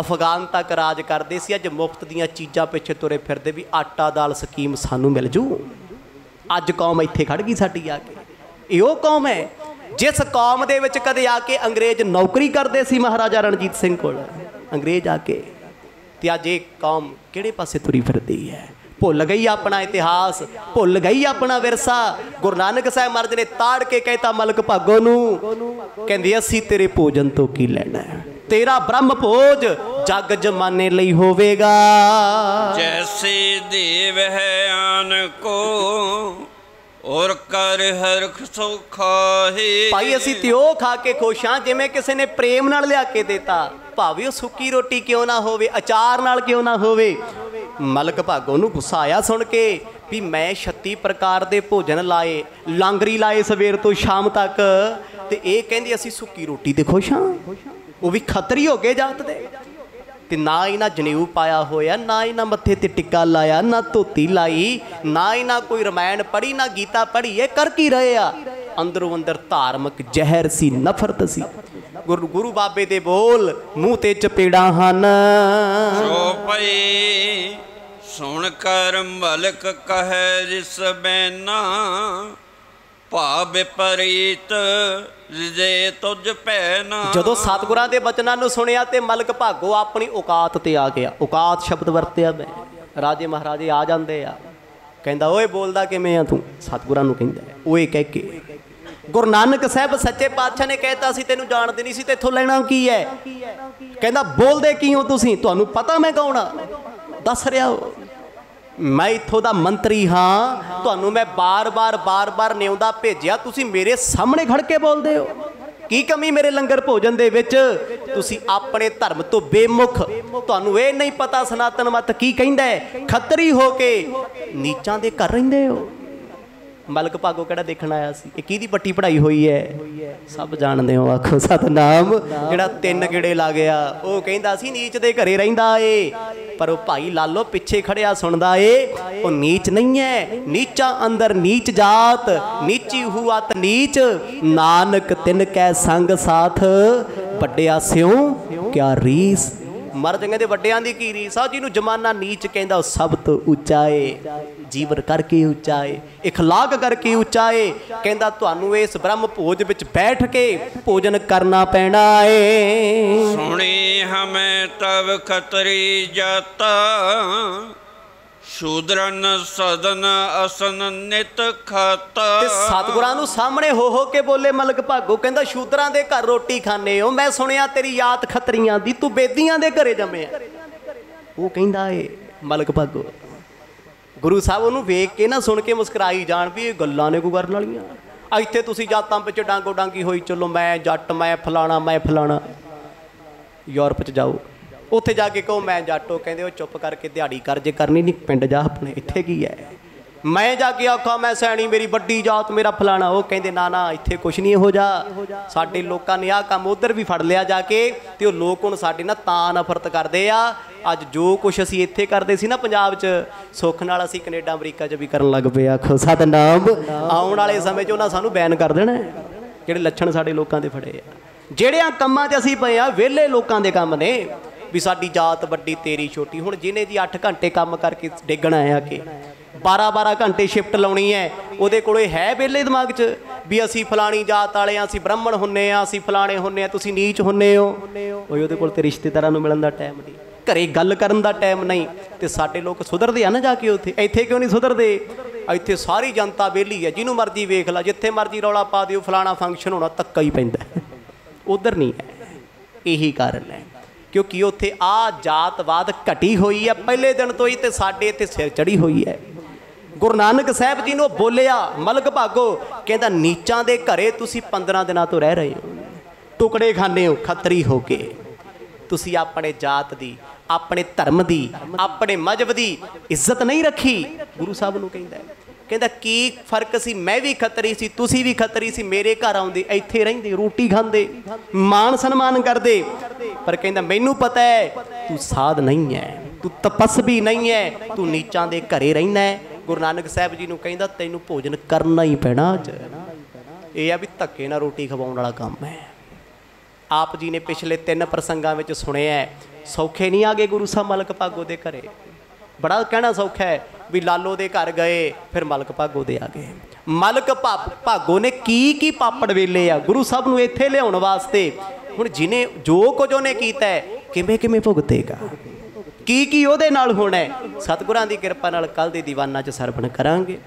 ਅਫਗਾਨ ਤੱਕ ਰਾਜ ਕਰਦੇ ਸੀ। ਅੱਜ ਮੁਫਤ ਦੀਆਂ ਚੀਜ਼ਾਂ ਪਿੱਛੇ ਤੁਰੇ ਫਿਰਦੇ ਵੀ ਆਟਾ ਦਾਲ ਸਕੀਮ ਸਾਨੂੰ ਮਿਲ ਜੂ। ਅੱਜ ਕੌਮ ਇੱਥੇ ਖੜ ਗਈ ਸਾਡੀ ਆ ਕੇ। ਇਹ ਉਹ ਕੌਮ ਹੈ ਜਿਸ ਕੌਮ ਦੇ ਵਿੱਚ ਕਦੇ ਆ ਕੇ ਅੰਗਰੇਜ਼ ਨੌਕਰੀ ਕਰਦੇ ਸੀ ਮਹਾਰਾਜਾ ਰਣਜੀਤ ਸਿੰਘ ਕੋਲ, ਅੰਗਰੇਜ਼ ਆ ਕੇ। ਤੇ ਅੱਜ ਇਹ ਕੌਮ ਕਿਹੜੇ ਪਾਸੇ ਤੁਰੀ ਫਿਰਦੀ ਹੈ? ਭੁੱਲ ਗਈ ਆਪਣਾ ਇਤਿਹਾਸ, ਭੁੱਲ ਗਈ ਆਪਣਾ ਵਿਰਸਾ। ਗੁਰੂ ਨਾਨਕ ਸਾਹਿਬ ਮਹਾਰਾਜ ਨੇ ਤਾੜ ਕੇ ਕਹਿਤਾ, ਮਲਕ ਭਾਗੋ ਨੂੰ। ਕਹਿੰਦੇ, ਅਸੀਂ ਤੇਰੇ ਭੋਜਨ ਤੋਂ ਕੀ ਲੈਣਾ ਤੇਰਾ ਬ੍ਰਹਮ ਭੋਜ ਜਗ ਜਮਾਨੇ ਲਈ ਹੋਵੇਗਾ। ਜੈਸੇ ਦੇਵ ਹੈ ਆਨ ਕੋ ਔਰ ਕਰ ਹਰਖ ਸੁਖਾਹੀ ਭਾਈ, ਅਸੀਂ ਤੇ ਉਹ ਖਾ ਕੇ ਖੁਸ਼ ਹਾਂ ਜਿਵੇਂ ਕਿਸੇ ਨੇ ਪ੍ਰੇਮ ਨਾਲ ਲਿਆ ਕੇ ਦਿੱਤਾ। ਭਾਵੇਂ ਉਹ ਸੁੱਕੀ ਰੋਟੀ ਕਿਉਂ ਨਾ ਹੋਵੇ, ਅਚਾਰ ਨਾਲ ਕਿਉਂ ਨਾ ਹੋਵੇ। ਮਲਕ ਭਾਗੋ ਨੂੰ ਗੁੱਸਾ ਆਇਆ ਸੁਣ ਕੇ ਵੀ ਮੈਂ 36 ਪ੍ਰਕਾਰ ਦੇ ਭੋਜਨ ਲਾਏ, ਲਾਂਗਰੀ ਲਾਏ ਸਵੇਰ ਤੋਂ ਸ਼ਾਮ ਤੱਕ। ਤੇ ਇਹ ਕਹਿੰਦੀ, ਅਸੀਂ ਸੁੱਕੀ ਰੋਟੀ ਤੇ ਖੁਸ਼ ਹਾਂ। ਉਹ ਵੀ ਖਤਰੀ ਹੋ ਗਏ ਜਾਤ ਦੇ। ਤੇ ਨਾ ਇਹਨਾਂ ਜਨੇਊ ਪਾਇਆ ਹੋਇਆ, ਨਾ ਇਹਨਾਂ ਮੱਥੇ ਤੇ ਟਿੱਕਾ ਲਾਇਆ, ਨਾ ਧੋਤੀ ਲਾਈ, ਨਾ ਇਹਨਾਂ ਕੋਈ ਰਮਾਇਣ ਪੜ੍ਹੀ, ਨਾ ਗੀਤਾ ਪੜ੍ਹੀ, ਇਹ ਕਰ ਕੀ ਰਹੇ ਆ? ਅੰਦਰੋਂ ਅੰਦਰ ਧਾਰਮਿਕ ਜ਼ਹਿਰ ਸੀ, ਨਫ਼ਰਤ ਸੀ। ਗੁਰੂ ਗੁਰੂ ਬਾਬੇ ਦੇ ਬੋਲ, ਮੂੰਹ ਤੇ ਚਪੇੜਾਂ ਹਨ। ਚੋਪਈ ਸੁਣ ਕਰ ਮਲਕ ਕਹੈ, ਜਿਸ ਬੈਨਾ ਭਾਵ ਵਿਪਰੀਤ ਜੇ ਤੁਝ ਭੈ ਨਾ ਜਦੋਂ ਸਤਿਗੁਰਾਂ ਦੇ ਬਚਨਾਂ ਨੂੰ ਸੁਣਿਆ ਤੇ ਮਲਕ ਭਾਗੋ ਆਪਣੀ ਔਕਾਤ ਤੇ ਆ ਗਿਆ। ਔਕਾਤ ਸ਼ਬਦ ਵਰਤਿਆ ਮੈਂ। ਰਾਜੇ ਮਹਾਰਾਜੇ ਆ ਜਾਂਦੇ ਆ। ਕਹਿੰਦਾ ਓਏ ਬੋਲਦਾ ਕਿਵੇਂ ਆ ਤੂੰ? ਸਤਿਗੁਰਾਂ ਨੂੰ ਕਹਿੰਦਾ ਹੈ, ਓਏ ਕਹਿ ਕੇ। ਗੁਰੂ ਨਾਨਕ ਸਾਹਿਬ ਸੱਚੇ ਪਾਤਸ਼ਾਹ ਨੇ ਕਹਿਤਾ ਸੀ ਤੈਨੂੰ ਜਾਣਦੇ ਨਹੀਂ ਸੀ ਤੇ ਇੱਥੋਂ ਲੈਣਾ ਕੀ ਹੈ ਕਹਿੰਦਾ ਬੋਲਦੇ ਕੀ ਹੋ ਤੁਸੀਂ? ਤੁਹਾਨੂੰ ਪਤਾ ਮੈਂ ਕੌਣ ਆ? ਦੱਸ ਰਿਹਾ ਹੋ ਮੈਂ ਇੱਥੋਂ ਦਾ ਮੰਤਰੀ ਹਾਂ, ਤੁਹਾਨੂੰ ਮੈਂ ਬਾਰ-ਬਾਰ ਬਾਰ-ਬਾਰ ਨਿਉਂਦਾ ਭੇਜਿਆ, ਤੁਸੀਂ ਮੇਰੇ ਸਾਹਮਣੇ ਖੜ ਕੇ ਬੋਲਦੇ ਹੋ। ਕੀ ਕਮੀ ਮੇਰੇ ਲੰਗਰ ਭੋਜਨ ਦੇ ਵਿੱਚ? ਤੁਸੀਂ ਆਪਣੇ ਧਰਮ ਤੋਂ ਬੇਮੁਖ। ਤੁਹਾਨੂੰ ਇਹ ਨਹੀਂ ਪਤਾ, ਸਨਾਤਨ ਮਤ ਕੀ ਕਹਿੰਦਾ ਹੈ? ਖੱਤਰੀ ਹੋ ਕੇ ਨੀਚਾਂ ਦੇ ਘਰ ਰਹਿੰਦੇ ਹੋ। ਮਲਕ ਭਾਗੋ ਕਿਹੜਾ ਦੇਖਣ ਆਇਆ ਸੀ? ਇਹ ਕਿਹਦੀ ਪੱਟੀ ਪੜਾਈ ਹੋਈ ਹੈ? ਸਭ ਜਾਣਦੇ ਹੋ ਆਖੋ ਸਤਨਾਮ। ਜਿਹੜਾ ਤਿੰਨ ਗੇੜੇ ਲਾ ਗਿਆ, ਉਹ ਕਹਿੰਦਾ ਸੀ, ਨੀਚ ਦੇ ਘਰੇ ਰਹਿੰਦਾ ਏ। ਪਰ ਉਹ ਭਾਈ ਲਾਲੋ ਪਿੱਛੇ ਖੜਿਆ ਸੁਣਦਾ ਏ, ਉਹ ਨੀਚ ਨਹੀਂ ਹੈ। ਨੀਚਾ ਅੰਦਰ ਨੀਚ ਜਾਤ, ਨੀਚੀ ਹੁਆਤ ਨੀਚ। ਨਾਨਕ ਤਿਨ ਕੈ ਸੰਗ ਸਾਥ, ਵੱਡਿਆ ਸਿਉ, ਕਿਆ ਰੀਸ ਮਰ ਚੰਗੇ ਦੇ ਵੱਡਿਆਂ ਦੀ ਕੀ ਰੀਸ ਆ ਜਿਹਨੂੰ ਜਮਾਨਾ ਨੀਚ ਕਹਿੰਦਾ ਉਹ ਸਭ ਤੋਂ ਉੱਚਾ ਏ ਜੀਵਨ ਕਰਕੇ ਉੱਚਾ ਏ اخلاق ਕਰਕੇ ਉੱਚਾ ਏ ਕਹਿੰਦਾ ਤੁਹਾਨੂੰ ਇਸ ਬ੍ਰਹਮ ਭੋਜ ਵਿੱਚ ਬੈਠ ਕੇ ਭੋਜਨ ਕਰਨਾ ਪੈਣਾ ਏ ਸੁਣੀ ਹਮੇ ਤਵ ਖਤਰੀ ਜਾਤਾ ਸ਼ੂਦਰਨ ਸਦਨ ਅਸਨ ਨਿਤ ਖਾਤਾ। ਤੇ ਸਤਿਗੁਰਾਂ ਨੂੰ ਸਾਹਮਣੇ ਹੋ ਹੋ ਕੇ ਬੋਲੇ ਮਲਕ ਭਾਗੋ, ਕਹਿੰਦਾ ਸ਼ੂਦਰਾਂ ਦੇ ਘਰ ਰੋਟੀ ਖਾਣੇ ਹੋ, ਮੈਂ ਸੁਣਿਆ ਤੇਰੀ ਯਾਦ ਖਤਰੀਆਂ ਦੀ, ਤੂੰ ਬੇਦੀਆਂ ਦੇ ਘਰੇ ਜੰਮਿਆ ਉਹ ਕਹਿੰਦਾ ਏ ਮਲਕ ਭਾਗੋ, ਗੁਰੂ ਸਾਹਿਬ ਉਹਨੂੰ ਵੇਖ ਕੇ ਨਾ ਸੁਣ ਕੇ ਮੁਸਕਰਾਈ ਜਾਣ ਵੀ ਇਹ ਗੱਲਾਂ ਨੇ ਕੋਈ ਕਰਨ ਵਾਲੀਆਂ। ਇੱਥੇ ਤੁਸੀਂ ਜਾਤਾਂ ਵਿੱਚ ਡਾਂਗੋ ਡਾਂਗੀ ਹੋਈ, ਚਲੋ ਮੈਂ ਜੱਟ, ਮੈਂ ਫਲਾਣਾ ਮੈਂ ਫਲਾਣਾ। ਯੂਰਪ ਚ ਜਾਓ। ਉੱਥੇ ਜਾ ਕੇ ਕਹੋ, ਮੈਂ ਜਾਟੋ, ਕਹਿੰਦੇ, ਉਹ ਚੁੱਪ ਕਰਕੇ ਦਿਹਾੜੀ ਕਰ, ਜੇ ਕਰਨੀ ਨਹੀਂ, ਪਿੰਡ ਜਾ ਆਪਣੇ, ਇੱਥੇ ਕੀ ਹੈ ਮੈਂ ਜਾ ਕੇ ਆਖਾਂ, ਮੈਂ ਸੈਣੀ, ਮੇਰੀ ਵੱਡੀ ਜਾਤ, ਮੇਰਾ ਫਲਾਣਾ, ਉਹ ਕਹਿੰਦੇ, ਨਾ ਨਾ, ਇੱਥੇ ਕੁਛ ਨਹੀਂ ਇਹੋ ਜਾ ਸਾਡੇ ਲੋਕਾਂ ਨੇ ਆਹ ਕੰਮ ਉਧਰ ਵੀ ਫੜ ਲਿਆ ਜਾ ਕੇ, ਤੇ ਉਹ ਲੋਕ ਹੁਣ ਸਾਡੇ ਨਾਲ ਤਾਂ ਨਫ਼ਰਤ ਕਰਦੇ ਆ। ਅੱਜ ਜੋ ਕੁਛ ਅਸੀਂ ਇੱਥੇ ਕਰਦੇ ਸੀ ਨਾ ਪੰਜਾਬ 'ਚ, ਸੁੱਖ ਨਾਲ ਅਸੀਂ ਕੈਨੇਡਾ, ਅਮਰੀਕਾ 'ਚ ਵੀ ਕਰਨ ਲੱਗ ਪਏ ਆਖੋ ਸਤਨਾਮ। ਆਉਣ ਵਾਲੇ ਸਮੇਂ 'ਚ ਉਹਨਾਂ ਸਾਨੂੰ ਬੈਨ ਕਰ ਦੇਣਾ ਜਿਹੜੇ ਲੱਛਣ ਸਾਡੇ ਲੋਕਾਂ ਦੇ ਫੜੇ ਆ। ਜਿਹੜਿਆਂ ਕੰਮਾਂ 'ਚ ਅਸੀਂ ਪਏ ਆ, ਵਿਹਲੇ ਲੋਕਾਂ ਦੇ ਕੰਮ ਨੇ ਵੀ ਸਾਡੀ ਜਾਤ ਵੱਡੀ, ਤੇਰੀ ਛੋਟੀ। ਹੁਣ ਜਿਹਨੇ ਜੀ 8 ਘੰਟੇ ਕੰਮ ਕਰਕੇ ਡੇਗਣਾ ਆ ਕੇ 12 12 ਘੰਟੇ ਸ਼ਿਫਟ ਲਾਉਣੀ ਹੈ, ਉਹਦੇ ਕੋਲੇ ਹੈ ਵਿਹਲੇ ਦਿਮਾਗ 'ਚ ਵੀ ਅਸੀਂ ਫਲਾਣੀ ਜਾਤ ਵਾਲੇ ਆ ਅਸੀਂ ਬ੍ਰਾਹਮਣ ਹੁੰਨੇ ਆ ਅਸੀਂ ਫਲਾਣੇ ਹੁੰਨੇ ਆ ਤੁਸੀਂ ਨੀਚ ਹੁੰਨੇ ਹੋ। ਓਏ, ਉਹਦੇ ਕੋਲ ਤੇ ਰਿਸ਼ਤੇਦਾਰਾਂ ਨੂੰ ਮਿਲਣ ਦਾ ਟਾਈਮ ਨਹੀਂ। ਘਰੇ ਗੱਲ ਕਰਨ ਦਾ ਟਾਈਮ ਨਹੀਂ। ਤੇ ਸਾਡੇ ਲੋਕ ਸੁਧਰਦੇ ਆ ਨਾ ਜਾ ਕੇ ਉੱਥੇ। ਇੱਥੇ ਕਿਉਂ ਨਹੀਂ ਸੁਧਰਦੇ? ਇੱਥੇ ਸਾਰੀ ਜਨਤਾ ਵਿਹਲੀ ਹੈ, ਜਿਹਨੂੰ ਮਰਜ਼ੀ ਵੇਖ ਲੈ, ਜਿੱਥੇ ਮਰਜ਼ੀ ਰੌਲਾ ਪਾ ਦਿਓ, ਫਲਾਣਾ ਫੰਕਸ਼ਨ ਹੋਣਾ ਤੱਕਾ ਹੀ ਪੈਂਦਾ। ਉਧਰ ਨਹੀਂ ਹੈ। ਇਹੀ ਕਾਰਨ ਹੈ। ਕਿਉਂਕਿ ਉੱਥੇ ਆ ਜਾਤਵਾਦ ਘਟੀ ਹੋਈ ਹੈ। ਪਹਿਲੇ ਦਿਨ ਤੋਂ ਹੀ ਤੇ ਸਾਡੇ ਇੱਥੇ ਸਿਰ ਚੜੀ ਹੋਈ ਹੈ। ਗੁਰੂ ਨਾਨਕ ਸਾਹਿਬ ਜੀ ਨੂੰ ਬੋਲਿਆ, ਮਲਕ ਭਾਗੋ, ਕਹਿੰਦਾ, ਨੀਚਾਂ ਦੇ ਘਰੇ ਤੁਸੀਂ 15 ਦਿਨਾਂ ਤੋਂ ਰਹਿ ਰਹੇ ਹੋ। ਟੁਕੜੇ ਖਾਂਦੇ ਹੋ, ਖੱਤਰੀ ਹੋ ਕੇ। ਤੁਸੀਂ ਆਪਣੇ ਜਾਤ ਦੀ, ਆਪਣੇ ਧਰਮ ਦੀ, ਆਪਣੇ ਮਜਹਬ ਦੀ ਇੱਜ਼ਤ ਨਹੀਂ ਰੱਖੀ। ਗੁਰੂ ਸਾਹਿਬ ਨੂੰ ਕਹਿੰਦਾ ਕਹਿੰਦਾ, ਕੀ ਫ਼ਰਕ ਸੀ? ਮੈਂ ਵੀ ਖੱਤਰੀ ਸੀ, ਤੁਸੀਂ ਵੀ ਖੱਤਰੀ ਸੀ। ਮੇਰੇ ਘਰ ਆਉਂਦੇ, ਇੱਥੇ ਰਹਿੰਦੇ, ਰੋਟੀ ਖਾਂਦੇ, ਮਾਣ ਸਨਮਾਨ ਕਰਦੇ। ਪਰ ਕਹਿੰਦਾ, ਮੈਨੂੰ ਪਤਾ ਹੈ, ਤੂੰ ਸਾਧ ਨਹੀਂ ਹੈ, ਤੂੰ ਤਪਸਵੀ ਨਹੀਂ ਹੈ, ਤੂੰ ਨੀਚਾਂ ਦੇ ਘਰੇ ਰਹਿਣਾ ਹੈ। ਗੁਰੂ ਨਾਨਕ ਸਾਹਿਬ ਜੀ ਨੂੰ ਕਹਿੰਦਾ, ਤੈਨੂੰ ਭੋਜਨ ਕਰਨਾ ਹੀ ਪੈਣਾ ਅੱਜ। ਇਹ ਆ ਵੀ ਧੱਕੇ ਨਾਲ ਰੋਟੀ ਖਵਾਉਣ ਵਾਲਾ ਕੰਮ ਹੈ। ਆਪ ਜੀ ਨੇ ਪਿਛਲੇ ਤਿੰਨ ਪ੍ਰਸੰਗਾਂ ਵਿੱਚ ਸੁਣਿਆ ਸੌਖੇ ਨਹੀਂ ਆਗੇ ਗੁਰੂ ਸਾਹਿਬ ਮਲਕ ਭਾਗੋ ਦੇ ਘਰੇ? ਬੜਾ ਕਹਿਣਾ ਸੌਖਾ ਹੈ ਵੀ ਲਾਲੋ ਦੇ ਘਰ ਗਏ, ਫਿਰ ਮਲਕ ਭਾਗੋ ਦੇ ਆ ਗਏ। ਮਲਕ ਭਾ- ਭਾਗੋ ਨੇ ਕੀ ਕੀ ਪਾਪੜ ਵੇਲੇ ਆ? ਗੁਰੂ ਸਾਹਿਬ ਨੂੰ ਇੱਥੇ ਲਿਆਉਣ ਵਾਸਤੇ। ਹੁਣ ਜਿਨੇ, ਜੋ ਕੁਝ ਉਹਨੇ ਕੀਤਾ ਕਿਵੇਂ ਕਿਵੇਂ ਭੁਗਤੇਗਾ? ਕੀ ਕੀ ਉਹਦੇ ਨਾਲ ਹੋਣਾ ਸਤਿਗੁਰਾਂ ਦੀ ਕਿਰਪਾ ਨਾਲ ਕੱਲ ਦੇ ਦੀਵਾਨਾਂ 'ਚ ਸਰਵਣ ਕਰਾਂਗੇ।